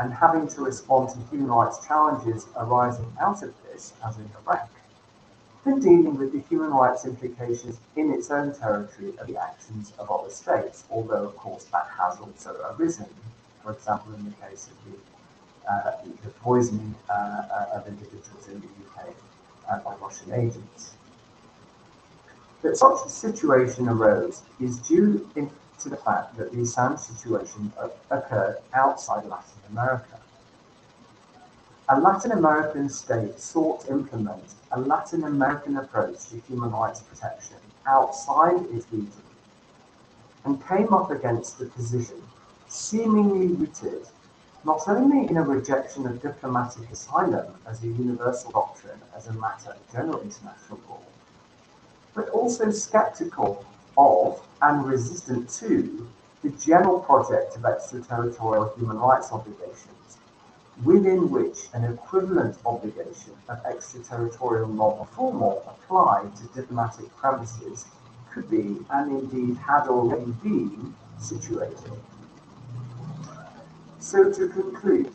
and having to respond to human rights challenges arising out of this, as in Iraq, than dealing with the human rights implications in its own territory of the actions of other states, although, of course, that has also arisen, for example, in the case of the, uh, the poisoning uh, uh of individuals in the UK uh, by Russian agents. That such a situation arose is due in, to the fact that the Assange situation occurred outside Latin America. A Latin American state sought to implement a Latin American approach to human rights protection outside its region and came up against the position seemingly rooted not only in a rejection of diplomatic asylum as a universal doctrine as a matter of general international law, but also skeptical of and resistant to the general project of extraterritorial human rights obligations within which an equivalent obligation of extraterritorial non-refoulement applied to diplomatic premises could be, and indeed had already been, situated. So to conclude,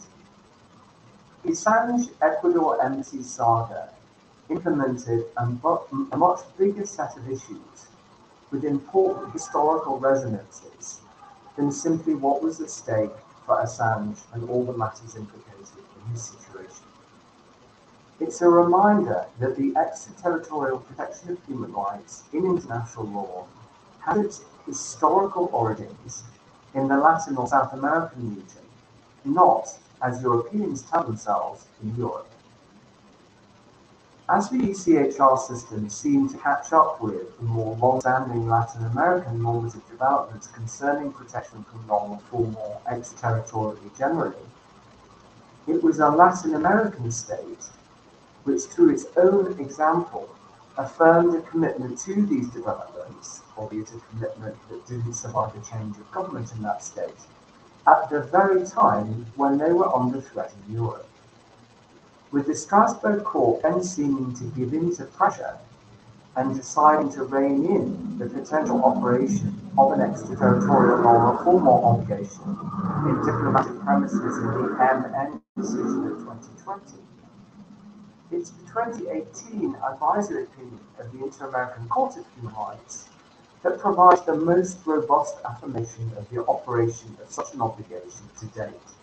Assange Ecuador embassy saga implemented a much bigger set of issues with important historical resonances than simply what was at stake for Assange and all the matters implicated in his situation. It's a reminder that the extraterritorial protection of human rights in international law has its historical origins in the Latin or South American region, not, as Europeans tell themselves, in Europe. As the ECHR system seemed to catch up with the more long-standing Latin American normative developments concerning protection from non-refoulement extraterritorially generally, it was a Latin American state which, through its own example, affirmed a commitment to these developments, albeit a commitment that didn't survive a change of government in that state, at the very time when they were under threat in Europe with the Strasbourg court then seeming to give in to pressure and deciding to rein in the potential operation of an extraterritorial non-refoulement obligation in diplomatic premises in the MN decision of 2020. It's the 2018 advisory opinion of the Inter-American Court of Human Rights that provides the most robust affirmation of the operation of such an obligation to date.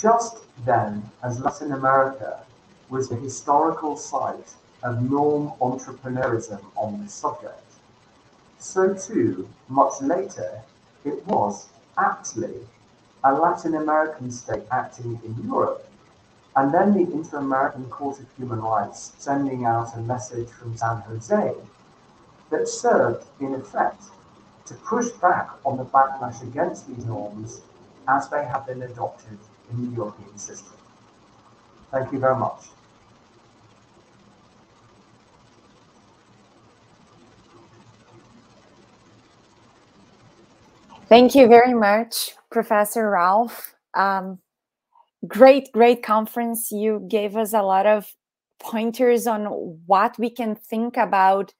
Just then as Latin America was the historical site of norm entrepreneurism on this subject, so too, much later, it was aptly a Latin American state acting in Europe, and then the Inter American Court of Human Rights sending out a message from San Jose that served, in effect, to push back on the backlash against these norms as they have been adopted in the European system. Thank you very much. Thank you very much, Professor Ralph. Um, great, great conference. You gave us a lot of pointers on what we can think about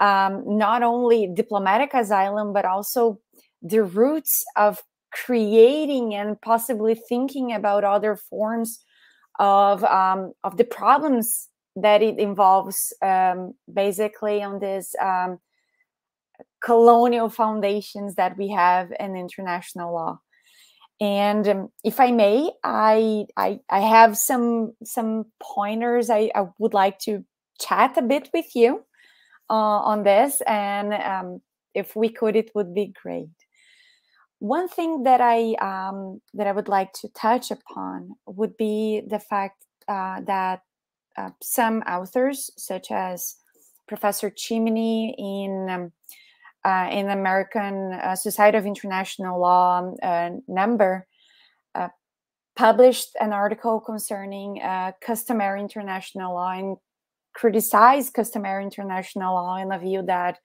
um, not only diplomatic asylum, but also the roots of creating and possibly thinking about other forms of um, of the problems that it involves um, basically on this um, colonial foundations that we have in international law. And um, if i may I, I, I have some some pointers I, I would like to chat a bit with you uh, on this. And um, if we could it would be great one thing that I um, that I would like to touch upon would be the fact uh, that uh, some authors, such as Professor Chimni in um, uh, in American uh, Society of International Law uh, number, uh, published an article concerning customary international law and criticized customary international law in the view that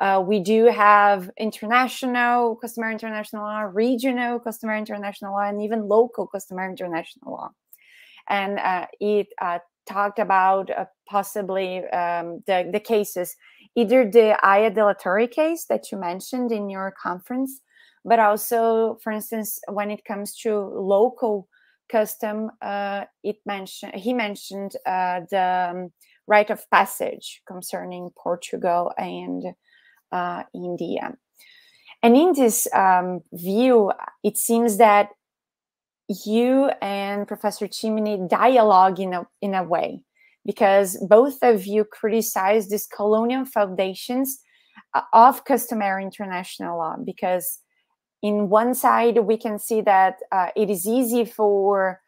uh, we do have international customer international law, regional customer international law, and even local customer international law. And uh, it uh, talked about uh, possibly um, the, the cases, either the Haya de la Torre case that you mentioned in your conference, but also, for instance, when it comes to local custom, uh, it mentioned he mentioned uh, the um, right of passage concerning Portugal and uh, India. And in this um, view, it seems that you and Professor Chimni dialogue in a, in a way, because both of you criticize these colonial foundations uh, of customary international law, because in one side, we can see that uh, it is easy for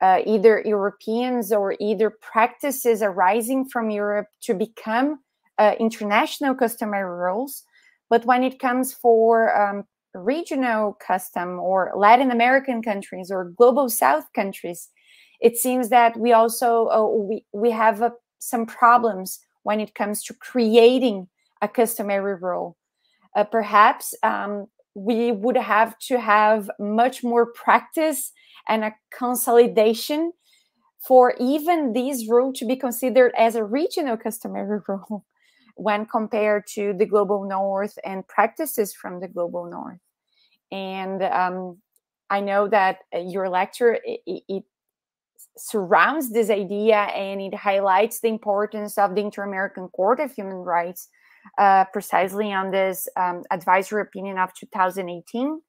uh, either Europeans or either practices arising from Europe to become uh, international customary rules. But when it comes for um, regional custom or Latin American countries or global South countries, it seems that we also uh, we we have uh, some problems when it comes to creating a customary rule. Uh, perhaps um, we would have to have much more practice and a consolidation for even this rule to be considered as a regional customary (laughs) rule when compared to the global north and practices from the global north. And um, I know that uh, your lecture it, it, surrounds this idea and it highlights the importance of the Inter-American Court of Human Rights uh, precisely on this um, advisory opinion of 2018,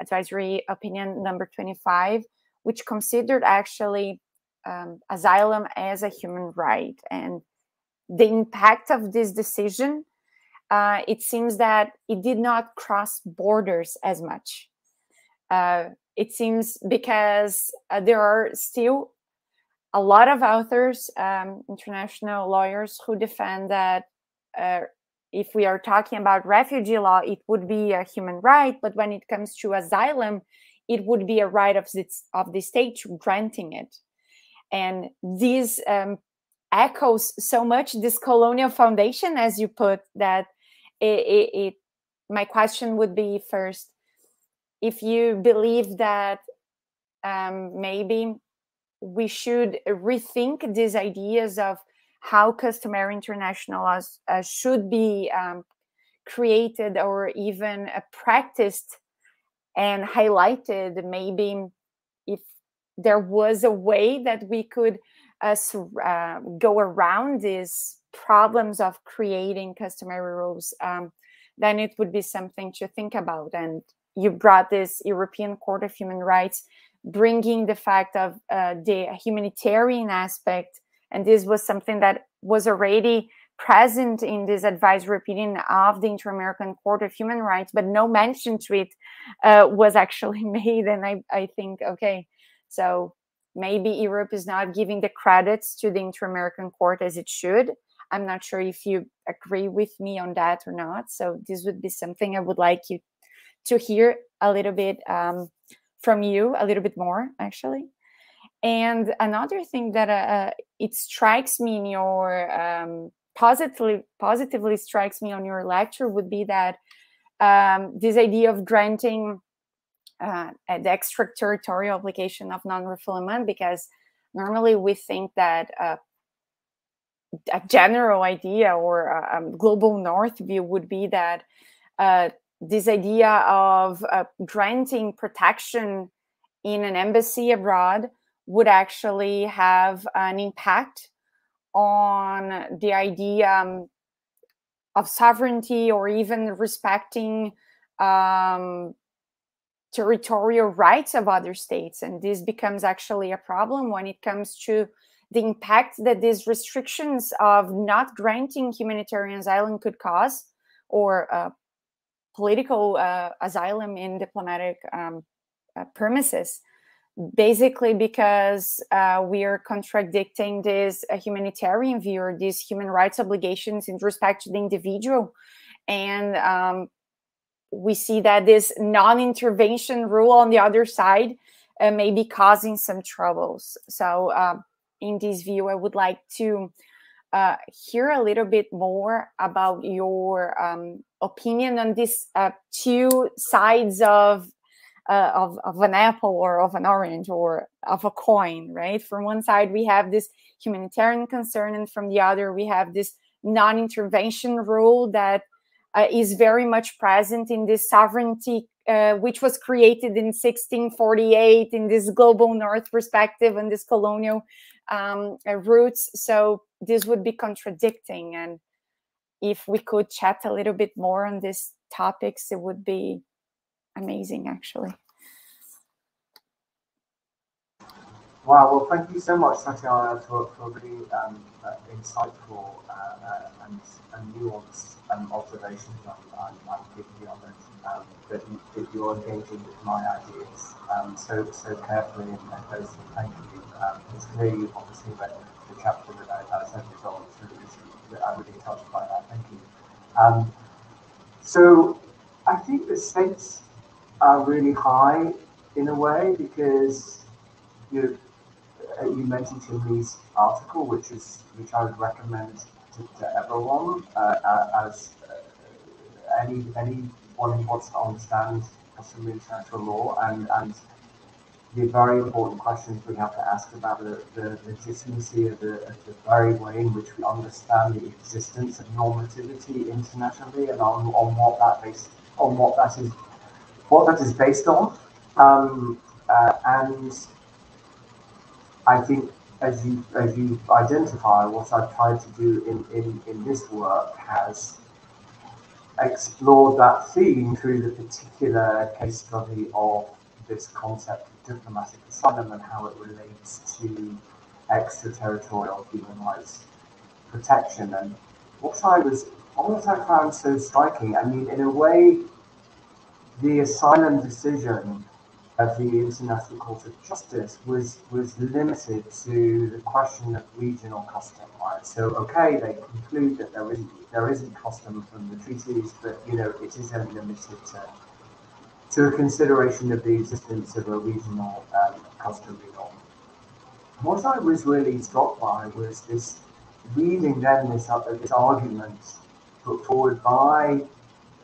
advisory opinion number 25, which considered actually um, asylum as a human right. And the impact of this decision, uh, it seems that it did not cross borders as much. Uh, it seems because uh, there are still a lot of authors, um, international lawyers, who defend that uh, if we are talking about refugee law, it would be a human right, but when it comes to asylum, it would be a right of the, of the state granting it. And these um, echoes so much this colonial foundation, as you put, that it, it, it my question would be first if you believe that um, maybe we should rethink these ideas of how customary international laws uh, should be um, created or even uh, practiced and highlighted maybe if there was a way that we could uh, uh, go around these problems of creating customary rules um, then it would be something to think about and you brought this european court of human rights bringing the fact of uh, the humanitarian aspect and this was something that was already present in this advisory opinion of the Inter-American Court of Human Rights, but no mention to it uh, was actually (laughs) made. And I, I think, okay, so maybe Europe is not giving the credits to the Inter-American Court as it should. I'm not sure if you agree with me on that or not. So this would be something I would like you to hear a little bit um, from you, a little bit more, actually. And another thing that uh, uh, it strikes me in your um, positively positively strikes me on your lecture would be that um, this idea of granting uh, the extraterritorial application of non-refoulement, because normally we think that uh, a general idea or a, a, global north view would be that uh, this idea of uh, granting protection in an embassy abroad would actually have an impact on the idea um, of sovereignty or even respecting um, territorial rights of other states. And this becomes actually a problem when it comes to the impact that these restrictions of not granting humanitarian asylum could cause or uh, political uh, asylum in diplomatic um, uh, premises basically because uh, we are contradicting this uh, humanitarian view or these human rights obligations in respect to the individual and um, we see that this non-intervention rule on the other side uh, may be causing some troubles so uh, in this view i would like to uh, hear a little bit more about your um, opinion on these uh, two sides of uh, of, of an apple or of an orange or of a coin, right? From one side, we have this humanitarian concern, and from the other, we have this non intervention rule that uh, is very much present in this sovereignty, uh, which was created in 1648 in this global north perspective and this colonial um, uh, roots. So, this would be contradicting. And if we could chat a little bit more on these topics, it would be amazing, actually. Wow, well, thank you so much, Tatiana, for, for the um, insightful uh, uh, and, and nuanced um, observations I'm, I'm giving you on it, um, that, you, that you're engaging with my ideas um, so so carefully and, closely. Thank you. It's clear you've obviously read the chapter that I, I sent you on, so I'm really touched by that. Thank you. Um, so I think the stakes are really high in a way because you uh, you mentioned Lee's article, which is which I would recommend to, to everyone uh, uh as uh, any anyone who wants to understand customary international law and and the very important questions we have to ask about the, the legitimacy of the, of the very way in which we understand the existence of normativity internationally and on, on what that base on what that is what that is based on. Um, uh, and I think as you as you identify, what I've tried to do in, in, in this work has explored that theme through the particular case study of this concept of diplomatic asylum and how it relates to extraterritorial human rights protection. And what I was, what I found so striking, I mean, in a way, the asylum decision of the International Court of Justice was was limited to the question of regional custom right. So okay, they conclude that there isn't there isn't custom from the treaties, but you know it is only limited to to a consideration of the existence of a regional um, customary. What I was really struck by was this reading then this uh, this argument put forward by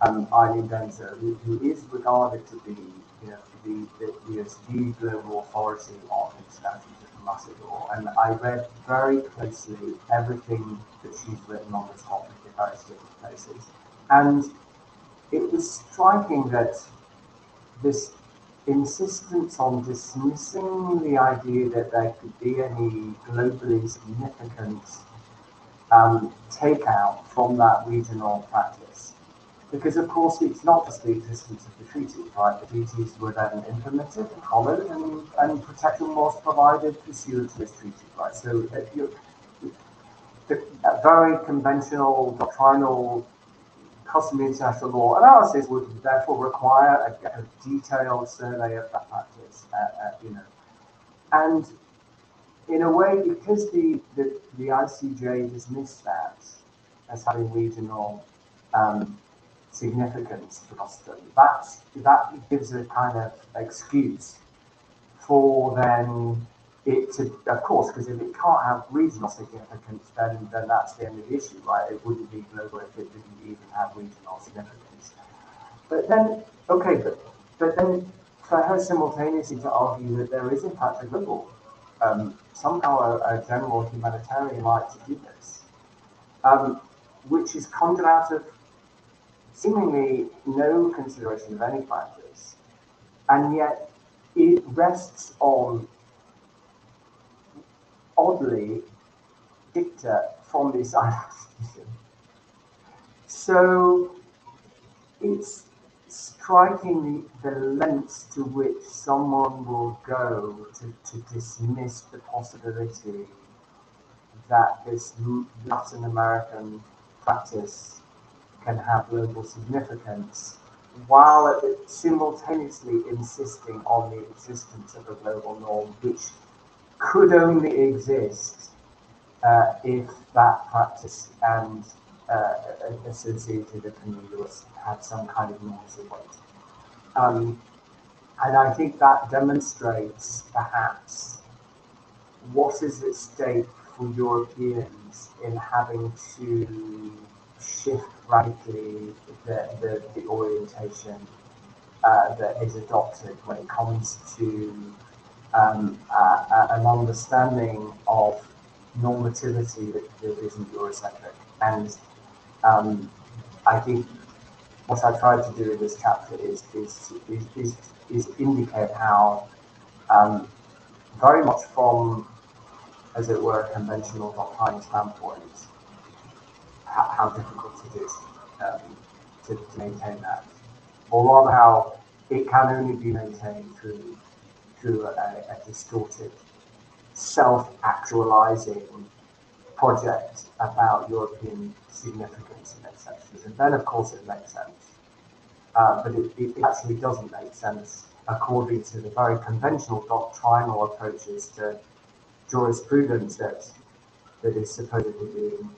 um, Eileen Denza, who, who is regarded to be you know the, the, the, the global authority on international diplomatic law. And I read very closely everything that she's written on this topic in various different places. And it was striking that this insistence on dismissing the idea that there could be any globally significant um, takeout from that regional practice because of course it's not just the existence of the treaty, right? The treaties were then implemented and followed, and, and protection was provided pursuant to this treaty, right? So uh, the very conventional doctrinal customary international law analysis would therefore require a, a detailed survey of that practice, uh, uh, you know, and in a way, because the, the, the ICJ dismissed that as having regional um, significance for custom. That that gives a kind of excuse for then it to, of course, because if it can't have regional significance, then then that's the end of the issue, right? It wouldn't be global if it didn't even have regional significance. But then, okay, but but then for her simultaneously to argue that there is in fact a global, um, somehow a, a, general humanitarian right to do this, um, which is conjured out of seemingly no consideration of any practice, and yet it rests on oddly dicta from this institution. So it's striking the, the lengths to which someone will go to, to dismiss the possibility that this Latin American practice can have global significance while simultaneously insisting on the existence of a global norm which could only exist uh, if that practice and uh, associated opinions had some kind of normative weight. Um, and I think that demonstrates perhaps what is at stake for Europeans in having to shift radically the, the, the orientation uh, that is adopted when it comes to um, uh, an understanding of normativity that, that isn't Eurocentric. And um, I think what I tried to do in this chapter is is is, is, is indicate how um, very much from, as it were, a conventional doctrine standpoint, how, how difficult it is um, to, to, maintain that, or rather how it can only be maintained through through a, a distorted, self-actualizing project about European significance in its sections. And then, of course, it makes sense. Uh, but it, it, actually doesn't make sense according to the very conventional doctrinal approaches to jurisprudence that, that is supposedly being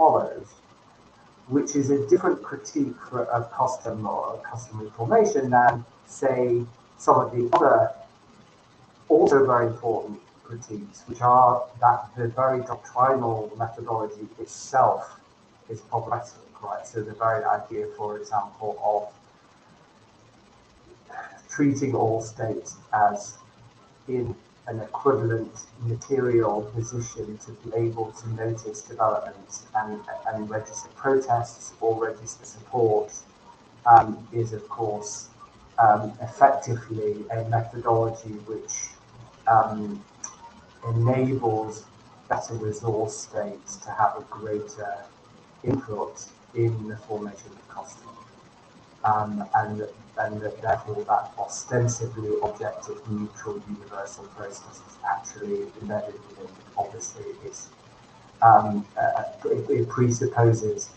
followed, which is a different critique for, of custom or custom reformation than, say, some of the other also very important critiques, which are that the very doctrinal methodology itself is problematic, right? So the very idea, for example, of treating all states as in an equivalent material position to be able to notice developments and, and register protests or register support um, is, of course, um, effectively a methodology which um, enables better resource states to have a greater input in the formation of custom. Um, and, and that therefore that ostensibly objective, neutral, universal process is actually embedded within, obviously, is um, uh, it, it, presupposes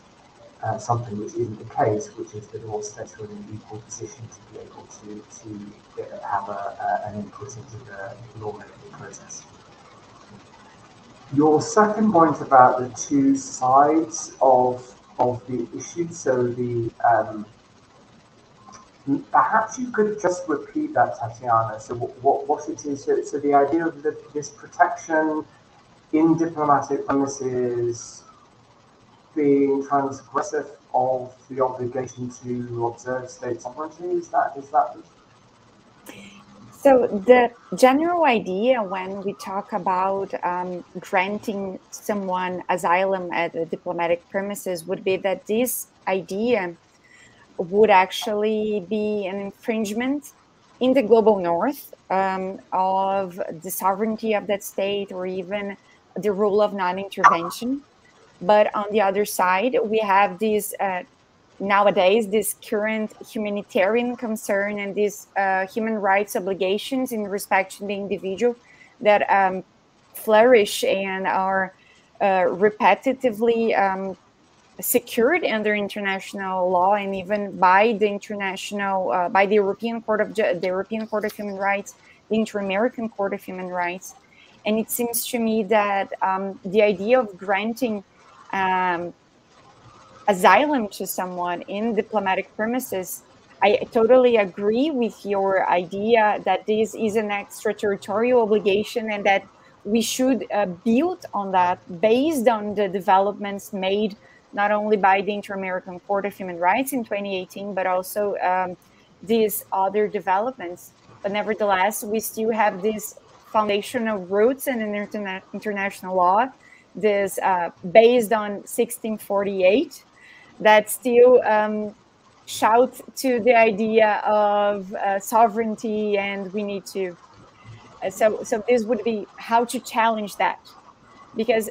uh, something which isn't the case, which is that all states are in an equal position to be able to, to have a, an input into the lawmaking process. Your second point about the two sides of of the issue, so the um, perhaps you could just repeat that, Tatiana. So what what it is? So, so the idea of the, this protection in diplomatic premises being transgressive of the obligation to observe state sovereignty? Is that is that? So the general idea when we talk about um, granting someone asylum at the diplomatic premises would be that this idea would actually be an infringement in the global north um, of the sovereignty of that state or even the rule of non-intervention. But on the other side, we have this uh, nowadays this current humanitarian concern and these uh, human rights obligations in respect to the individual that um, flourish and are uh, repetitively um, secured under international law and even by the international uh, by the European Court of the European Court of Human Rights, the Inter-American Court of Human Rights, and it seems to me that um, the idea of granting um, asylum to someone in diplomatic premises, I totally agree with your idea that this is an extraterritorial obligation and that we should uh, build on that based on the developments made not only by the Inter-American Court of Human Rights in 2018, but also um, these other developments. But nevertheless, we still have these foundational roots in interna international law this uh, based on 1648 that still um, shout to the idea of uh, sovereignty and we need to uh, so so this would be how to challenge that because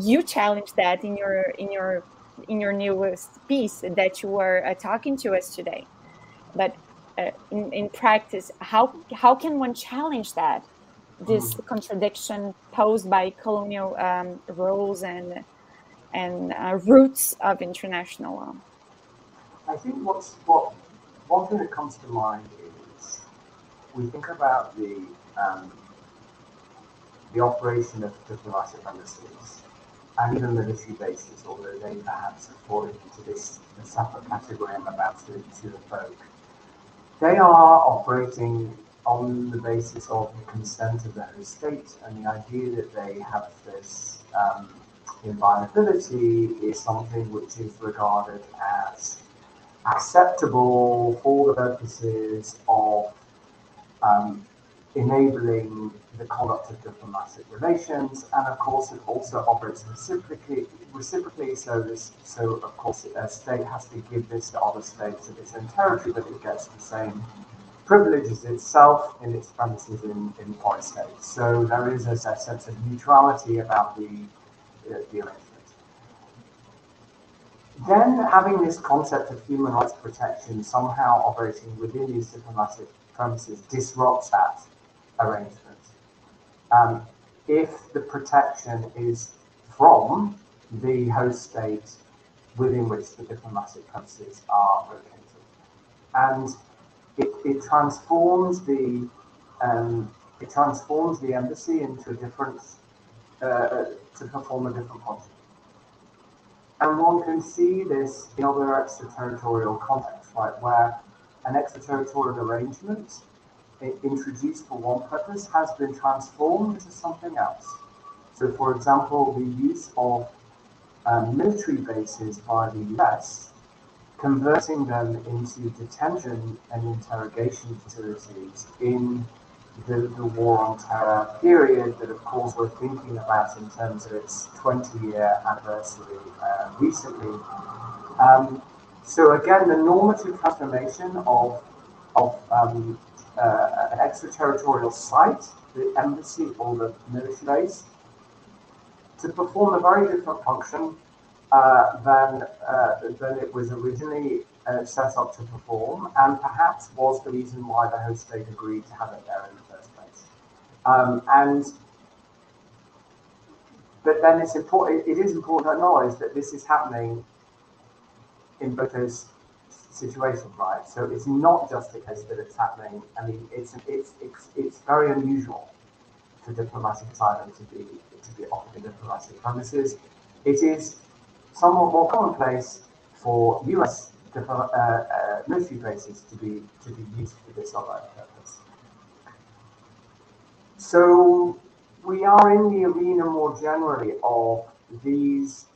you challenge that in your in your in your newest piece that you were uh, talking to us today but uh, in, in practice how how can one challenge that this mm. contradiction posed by colonial um, rules and and uh, roots of international law? I think what's what one thing that comes to mind is we think about the um, the operation of diplomatic embassies and even military bases, although they perhaps have fallen into this separate category I'm about to, to evoke. They are operating on the basis of the consent of their estate, and the idea that they have this um, inviolability is something which is regarded as acceptable for the purposes of um, enabling the conduct of diplomatic relations, and of course it also operates reciprocally. Reciprocally, so this, so of course a state has to give this to other states of its own territory, but it gets the same privileges itself in its premises in, in foreign states. So there is a, a sense of neutrality about the, the, the arrangement. Then having this concept of human rights protection somehow operating within these diplomatic premises disrupts that arrangement. Um, if the protection is from the host state within which the diplomatic premises are located. And it, it transforms the um, it transforms the embassy into a different uh, to perform a different function. And one can see this in other extraterritorial contexts, right, where an extraterritorial arrangement introduced for one purpose has been transformed into something else. So, for example, the use of um, military bases by the US converting them into detention and interrogation facilities in the, the war on terror period that, of course, we're thinking about in terms of its 20 year anniversary uh, recently. Um, so, again, the normative transformation of, of um, uh, an extraterritorial site, the embassy or the military base, to perform a very different function uh, than, uh, than it was originally uh, set up to perform, and perhaps was the reason why the host state agreed to have it there in the first place. Um, and but then it's important. It is important to acknowledge that this is happening in both those situations, right? So it's not just a case that it's happening. I mean, it's it's it's it's very unusual for diplomatic asylum to be to be offered in diplomatic premises. It is somewhat more commonplace for U.S. Uh, uh, military bases to be to be used for this other purpose. So we are in the arena more generally of these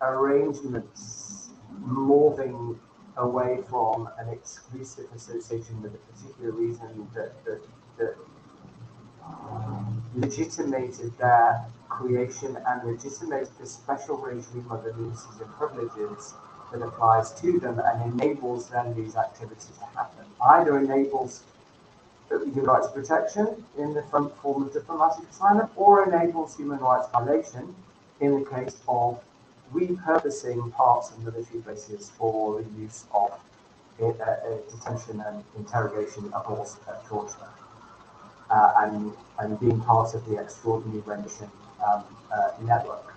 arrangements moving away from an exclusive association with a particular reason that, that, that um, legitimated their creation and legitimated the special regime of immunities and privileges that applies to them and enables then these activities to happen. Either enables uh, human rights protection in the form of diplomatic asylum or enables human rights violation in the case of repurposing parts of military bases for the use of uh, uh, detention and interrogation, abuse, uh, torture, uh, and, and being part of the extraordinary rendition um, network.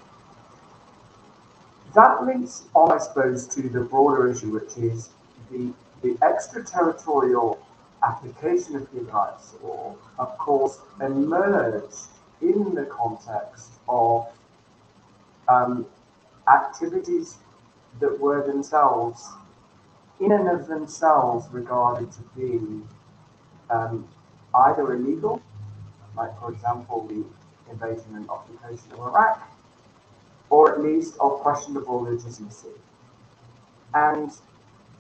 That links on, I suppose, to the broader issue, which is the, the extraterritorial application of human rights law, of course, emerged in the context of um, activities that were themselves, in and of themselves, regarded to be um, either illegal, like, for example, the invasion and occupation of Iraq, or at least of questionable legitimacy. And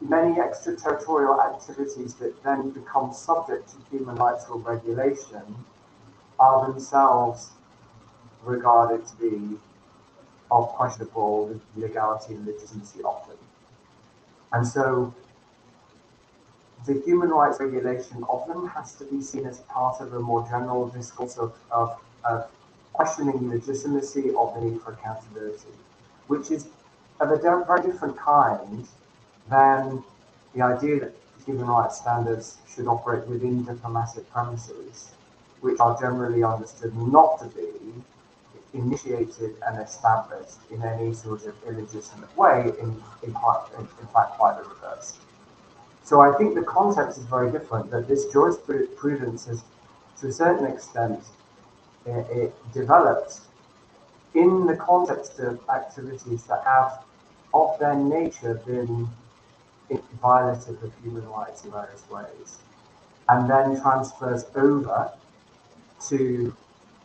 many extraterritorial activities that then become subject to human rights or regulation are themselves regarded to be of questionable legality and legitimacy often. And so the human rights regulation of them has to be seen as part of a more general discourse of, of, of questioning legitimacy of the need for accountability, which is of a very different kind than the idea that human rights standards should operate within diplomatic premises, which are generally understood not to be initiated and established in any sort of illegitimate way, in, in, in fact, quite the reverse. So I think the context is very different, that this jurisprudence has, to a certain extent, it, it developed in the context of activities that have, of their nature, been violative of human rights in various ways, and then transfers over to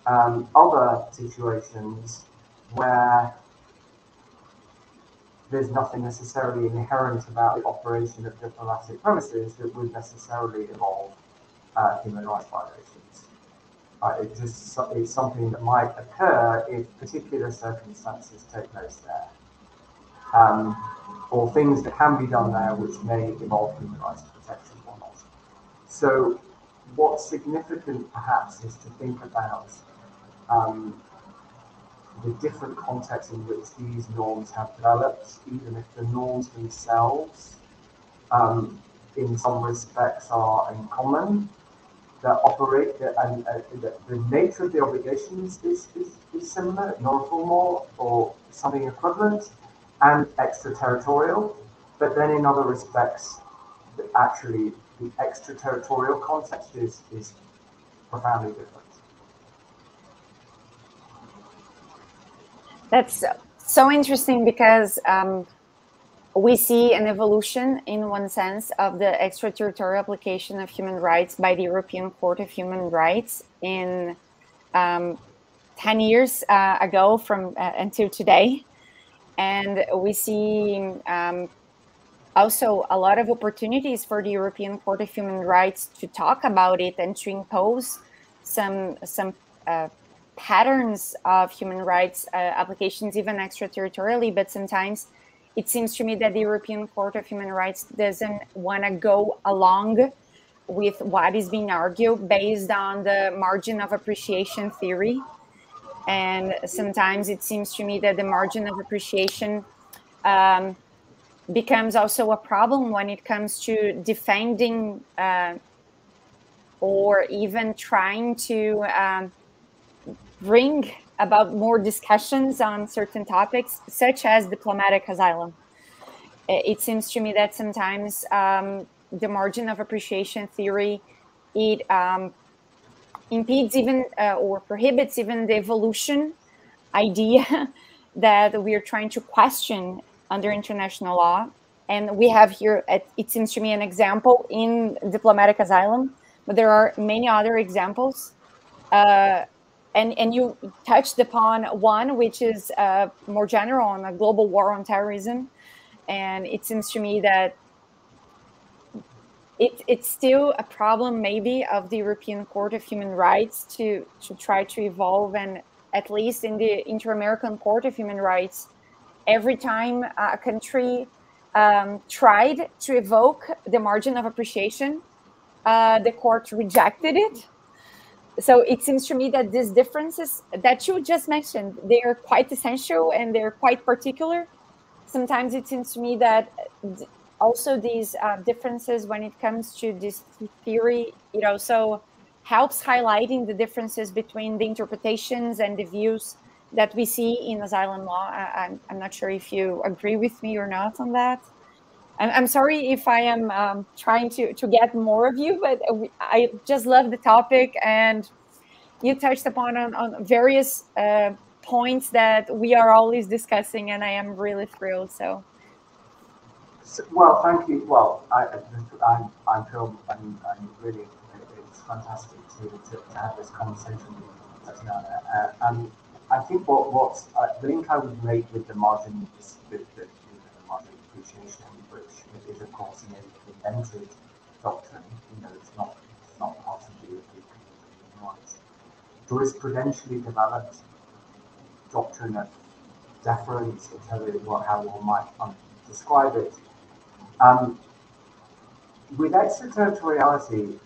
um, other situations where there's nothing necessarily inherent about the operation of diplomatic premises that would necessarily involve uh, human rights violations. Uh, it just it's something that might occur if particular circumstances take place there. Um, or things that can be done there which may involve human rights protection or not. So what's significant perhaps is to think about um, the different contexts in which these norms have developed, even if the norms themselves um, in some respects are in common, that operate that, and uh, the, the, nature of the obligations is, is, is similar, non-refoulement or something equivalent, and extraterritorial, but then in other respects, actually the extraterritorial context is, is profoundly different. That's so interesting because um, we see an evolution in one sense of the extraterritorial application of human rights by the European Court of Human Rights in um, 10 years uh, ago from uh, until today. And we see um, also a lot of opportunities for the European Court of Human Rights to talk about it and to impose some some uh, patterns of human rights uh, applications, even extraterritorially. But sometimes it seems to me that the European Court of Human Rights doesn't want to go along with what is being argued based on the margin of appreciation theory and sometimes it seems to me that the margin of appreciation um, becomes also a problem when it comes to defending uh, or even trying to um, bring about more discussions on certain topics, such as diplomatic asylum. It seems to me that sometimes um, the margin of appreciation theory it um, impedes even uh, or prohibits even the evolution idea (laughs) that we are trying to question under international law. And we have here, it seems to me, an example in diplomatic asylum, but there are many other examples. Uh, and, and you touched upon one, which is uh, more general on a global war on terrorism. And it seems to me that it, it's still a problem maybe of the European Court of Human Rights to, to try to evolve and at least in the Inter-American Court of Human Rights, every time a country um, tried to evoke the margin of appreciation, uh, the court rejected it. So it seems to me that these differences that you just mentioned, they are quite essential and they're quite particular. Sometimes it seems to me that also these uh, differences when it comes to this theory, it also helps highlighting the differences between the interpretations and the views that we see in asylum law. I, am I'm not sure if you agree with me or not on that. I'm, sorry if I am um, trying to, to get more of you, but I just love the topic and you touched upon on, on various uh, points that we are always discussing and I am really thrilled. So well, thank you. Well, I, I'm, I'm. I'm, I'm really, it's fantastic to, to, to have this conversation with Tatiana. Uh, and I think what what's uh, the link I would make with the margin is with the, the margin appreciation, which is of course an invented doctrine. You know, it's not it's not part of the Rights. Jurisprudentially developed doctrine of deference, whatever what how one might um, describe it, um, with extraterritoriality,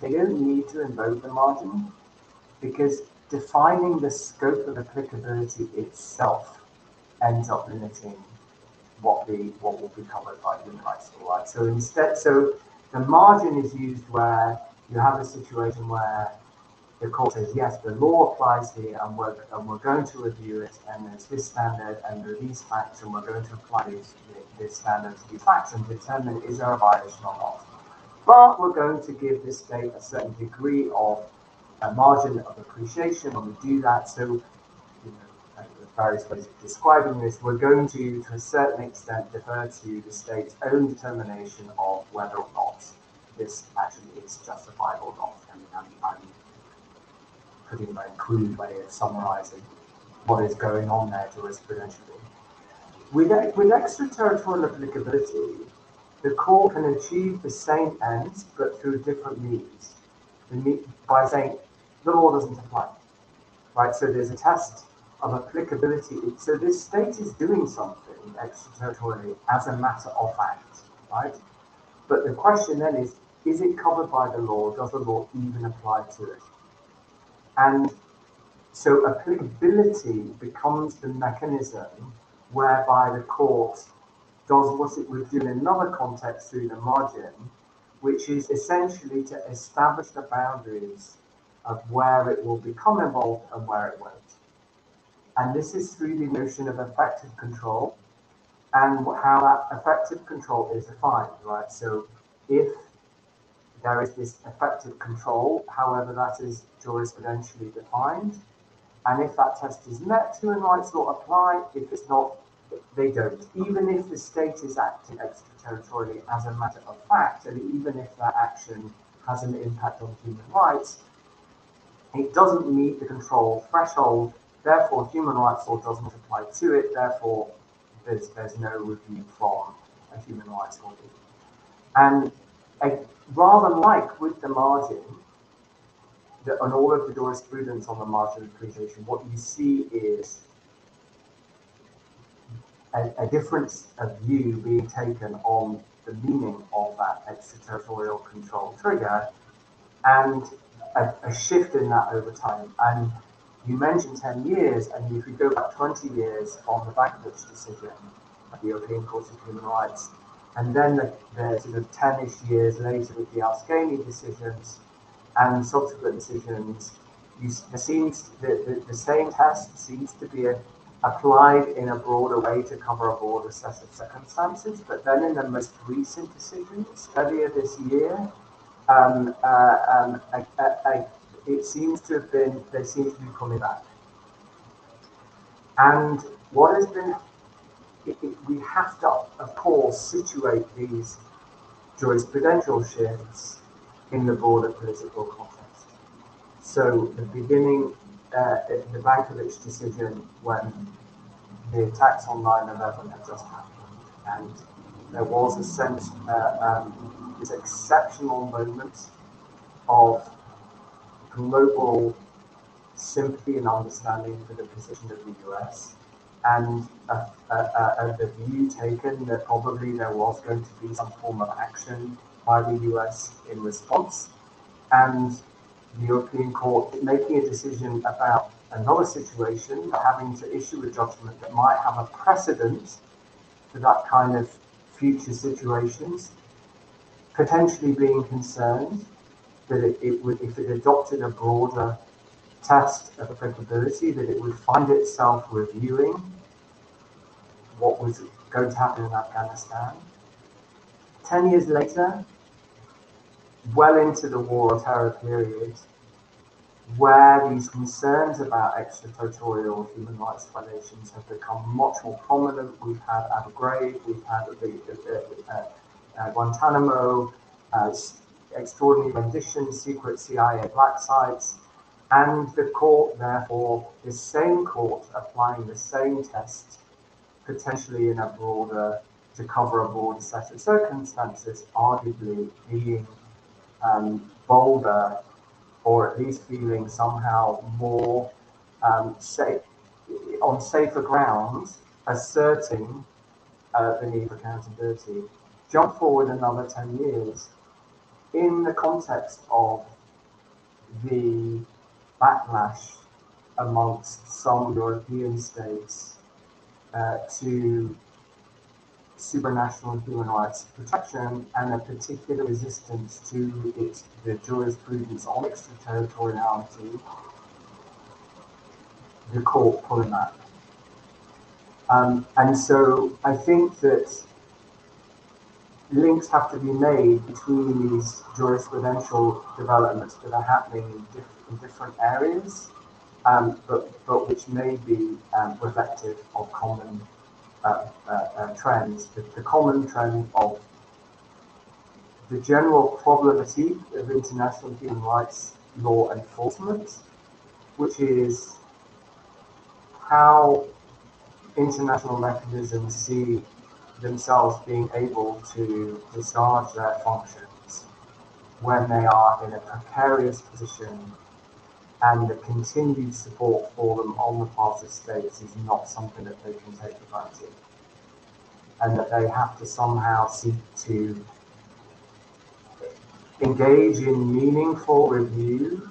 they don't need to invoke the margin because defining the scope of applicability itself ends up limiting what the what will be covered by rights law. Right? So instead, so the margin is used where you have a situation where the court says, yes, the law applies here and we're, and we're going to review it and there's this standard and there are these facts and we're going to apply these, this standard to these facts and determine is there a violation or not. But we're going to give this state a certain degree of a margin of appreciation when we do that. So, various ways of describing this, we're going to, to a certain extent, defer to the state's own determination of whether or not this actually is justified or not. I mean, um, I'm, I'm putting very crude way of summarizing what is going on there jurisprudentially. With, with extraterritorial applicability, the court can achieve the same ends but through different means. By saying the law doesn't apply, right? So there's a test of applicability. So this state is doing something extraterritorially as a matter of fact, right? But the question then is, is it covered by the law? Does the law even apply to it? And so applicability becomes the mechanism whereby the court does what it would do in another context through the margin, which is essentially to establish the boundaries of where it will become involved and where it won't. And this is through the notion of effective control and how that effective control is defined, right? So if there is this effective control, however, that is jurisprudentially defined. And if that test is met, human rights law apply. If it's not, they don't. Even if the state is acting extraterritorially as a matter of fact, and even if that action has an impact on human rights, it doesn't meet the control threshold. Therefore, human rights law doesn't apply to it. Therefore, there's, there's no review from a human rights body. And a, rather like with the margin, the, on all of the jurisprudence on the margin appreciation, what you see is a, a difference of view being taken on the meaning of that extraterritorial control trigger and a, a, shift in that over time. And you mentioned 10 years, and if you go back 20 years on the Bankovic decision, at the European Court of Human Rights. And then the, the sort of 10-ish years later with the Al-Skeini decisions and subsequent decisions, you, there seems the, the, the same test seems to be a, applied in a broader way to cover a broader set of circumstances. But then in the most recent decisions earlier this year, um, uh, um, I, it seems to have been, they seem to be coming back. And what has been, it, it, we have to, of course, situate these jurisprudential shifts in the broader political context. So the beginning, uh, the Bankovic decision when the attacks on 9-11 had just happened and there was a sense, uh, um, this exceptional moment of global sympathy and understanding for the position of the US and uh, uh, uh, the view taken that probably there was going to be some form of action by the US in response. And the European Court making a decision about another situation, having to issue a judgment that might have a precedent for that kind of future situations, potentially being concerned that it, it would, if it adopted a broader test of applicability, that it would find itself reviewing what was going to happen in Afghanistan. Ten years later, well into the war on terror period, where these concerns about extraterritorial human rights violations have become much more prominent. We've had Abu Ghraib, we've had the, uh, uh, Guantanamo, uh, extraordinary renditions, secret CIA black sites, and the court, therefore, the same court applying the same test, potentially in a broader, to cover a broader set of circumstances, arguably being um, bolder or at least feeling somehow more um, safe on safer grounds, asserting uh, the need for accountability. Jump forward another 10 years in the context of the backlash amongst some European states uh, to supranational human rights protection and a particular resistance to its the jurisprudence on extraterritoriality, the court pulling back. Um, and so I think that links have to be made between these jurisprudential developments that are happening in, diff in different areas, um, but, but which may be um, reflective of common uh, uh, uh, trends, the, the, common trend of the general problematic of international human rights law enforcement, which is how international mechanisms see themselves being able to discharge their functions when they are in a precarious position and the continued support for them on the part of states is not something that they can take for granted. And that they have to somehow seek to engage in meaningful review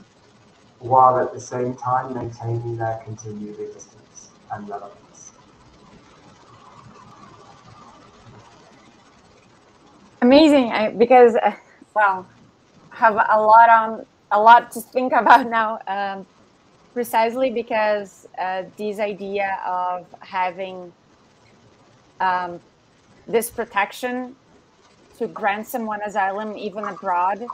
while at the same time maintaining their continued existence and relevance. Amazing, I, because, uh, well, have a lot on a lot to think (laughs) about now, um, precisely because uh, this idea of having um, this protection to grant someone asylum even abroad,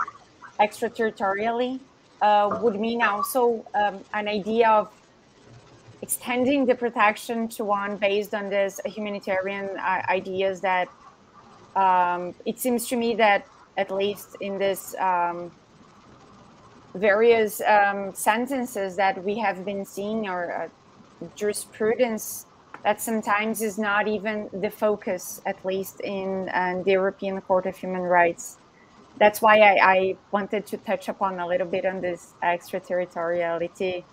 extraterritorially, uh, would mean also um, an idea of extending the protection to one based on this humanitarian uh, ideas that um, it seems to me that at least in this um, various um, sentences that we have been seeing or uh, jurisprudence that sometimes is not even the focus, at least in uh, the European Court of Human Rights. That's why I, I, wanted to touch upon a little bit on this extraterritoriality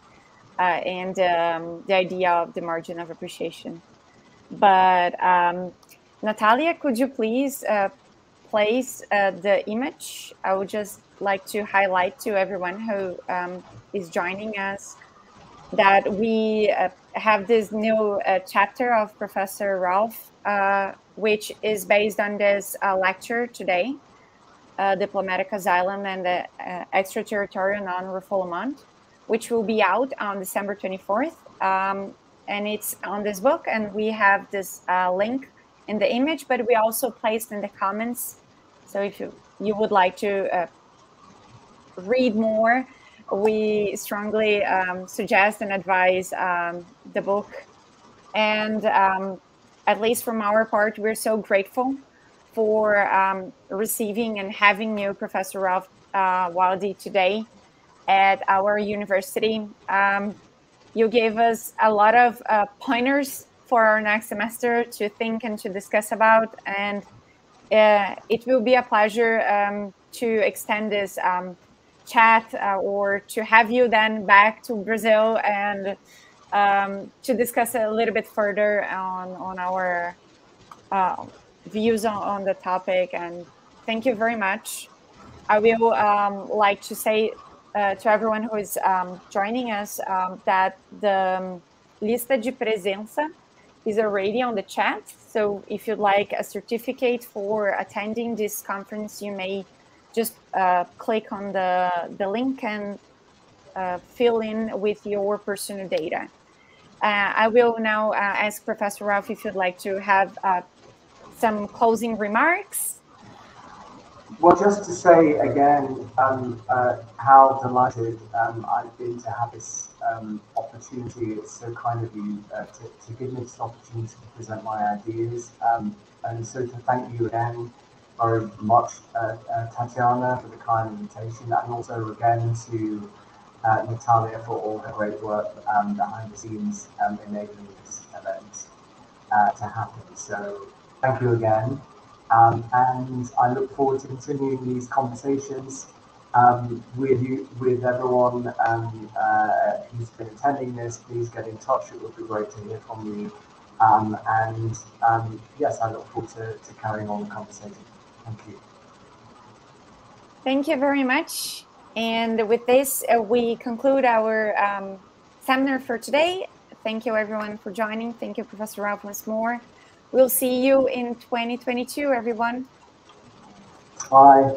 uh, and um, the idea of the margin of appreciation. But um, Natalia, could you please uh, place uh, the image? I would just like to highlight to everyone who um, is joining us that we uh, have this new uh, chapter of Professor Ralph, uh, which is based on this uh, lecture today, Diplomatic Asylum and the Extraterritorial Non-Refoulement, which will be out on December 24th. Um, and it's on this book, and we have this link in the image, but we also placed in the comments. So if you, you would like to read more, we strongly um, suggest and advise um, the book. And um, at least from our part, we're so grateful for um, receiving and having you, Professor Ralph uh, today at our university. Um, you gave us a lot of uh, pointers for our next semester to think and to discuss about. And uh, it will be a pleasure um, to extend this chat uh, or to have you then back to Brazil and um, to discuss a little bit further on, on our uh, views on, on, the topic. And thank you very much. I will um, like to say uh, to everyone who is um, joining us um, that the um, lista de presença is already on the chat. So if you'd like a certificate for attending this conference, you may just uh, click on the, the link and uh, fill in with your personal data. Uh, I will now uh, ask Professor Ralph if you'd like to have uh, some closing remarks. Well, just to say again um, uh, how delighted um, I've been to have this um, opportunity. It's so kind of you to, to, give me this opportunity to present my ideas. Um, and so to thank you again very much uh, uh, Tatiana for the kind invitation and also again to uh, Natalia for all her great work um, behind the scenes um, enabling this event uh, to happen. So thank you again. Um, and I look forward to continuing these conversations um, with you, with everyone um, uh, who's been attending this. Please get in touch. It would be great to hear from you. Um, and yes, I look forward to, to carrying on the conversation. Thank you. Thank you very much. And with this, uh, we conclude our um, seminar for today. Thank you, everyone, for joining. Thank you, Professor Ralph, once more. We'll see you in 2022, everyone. Bye.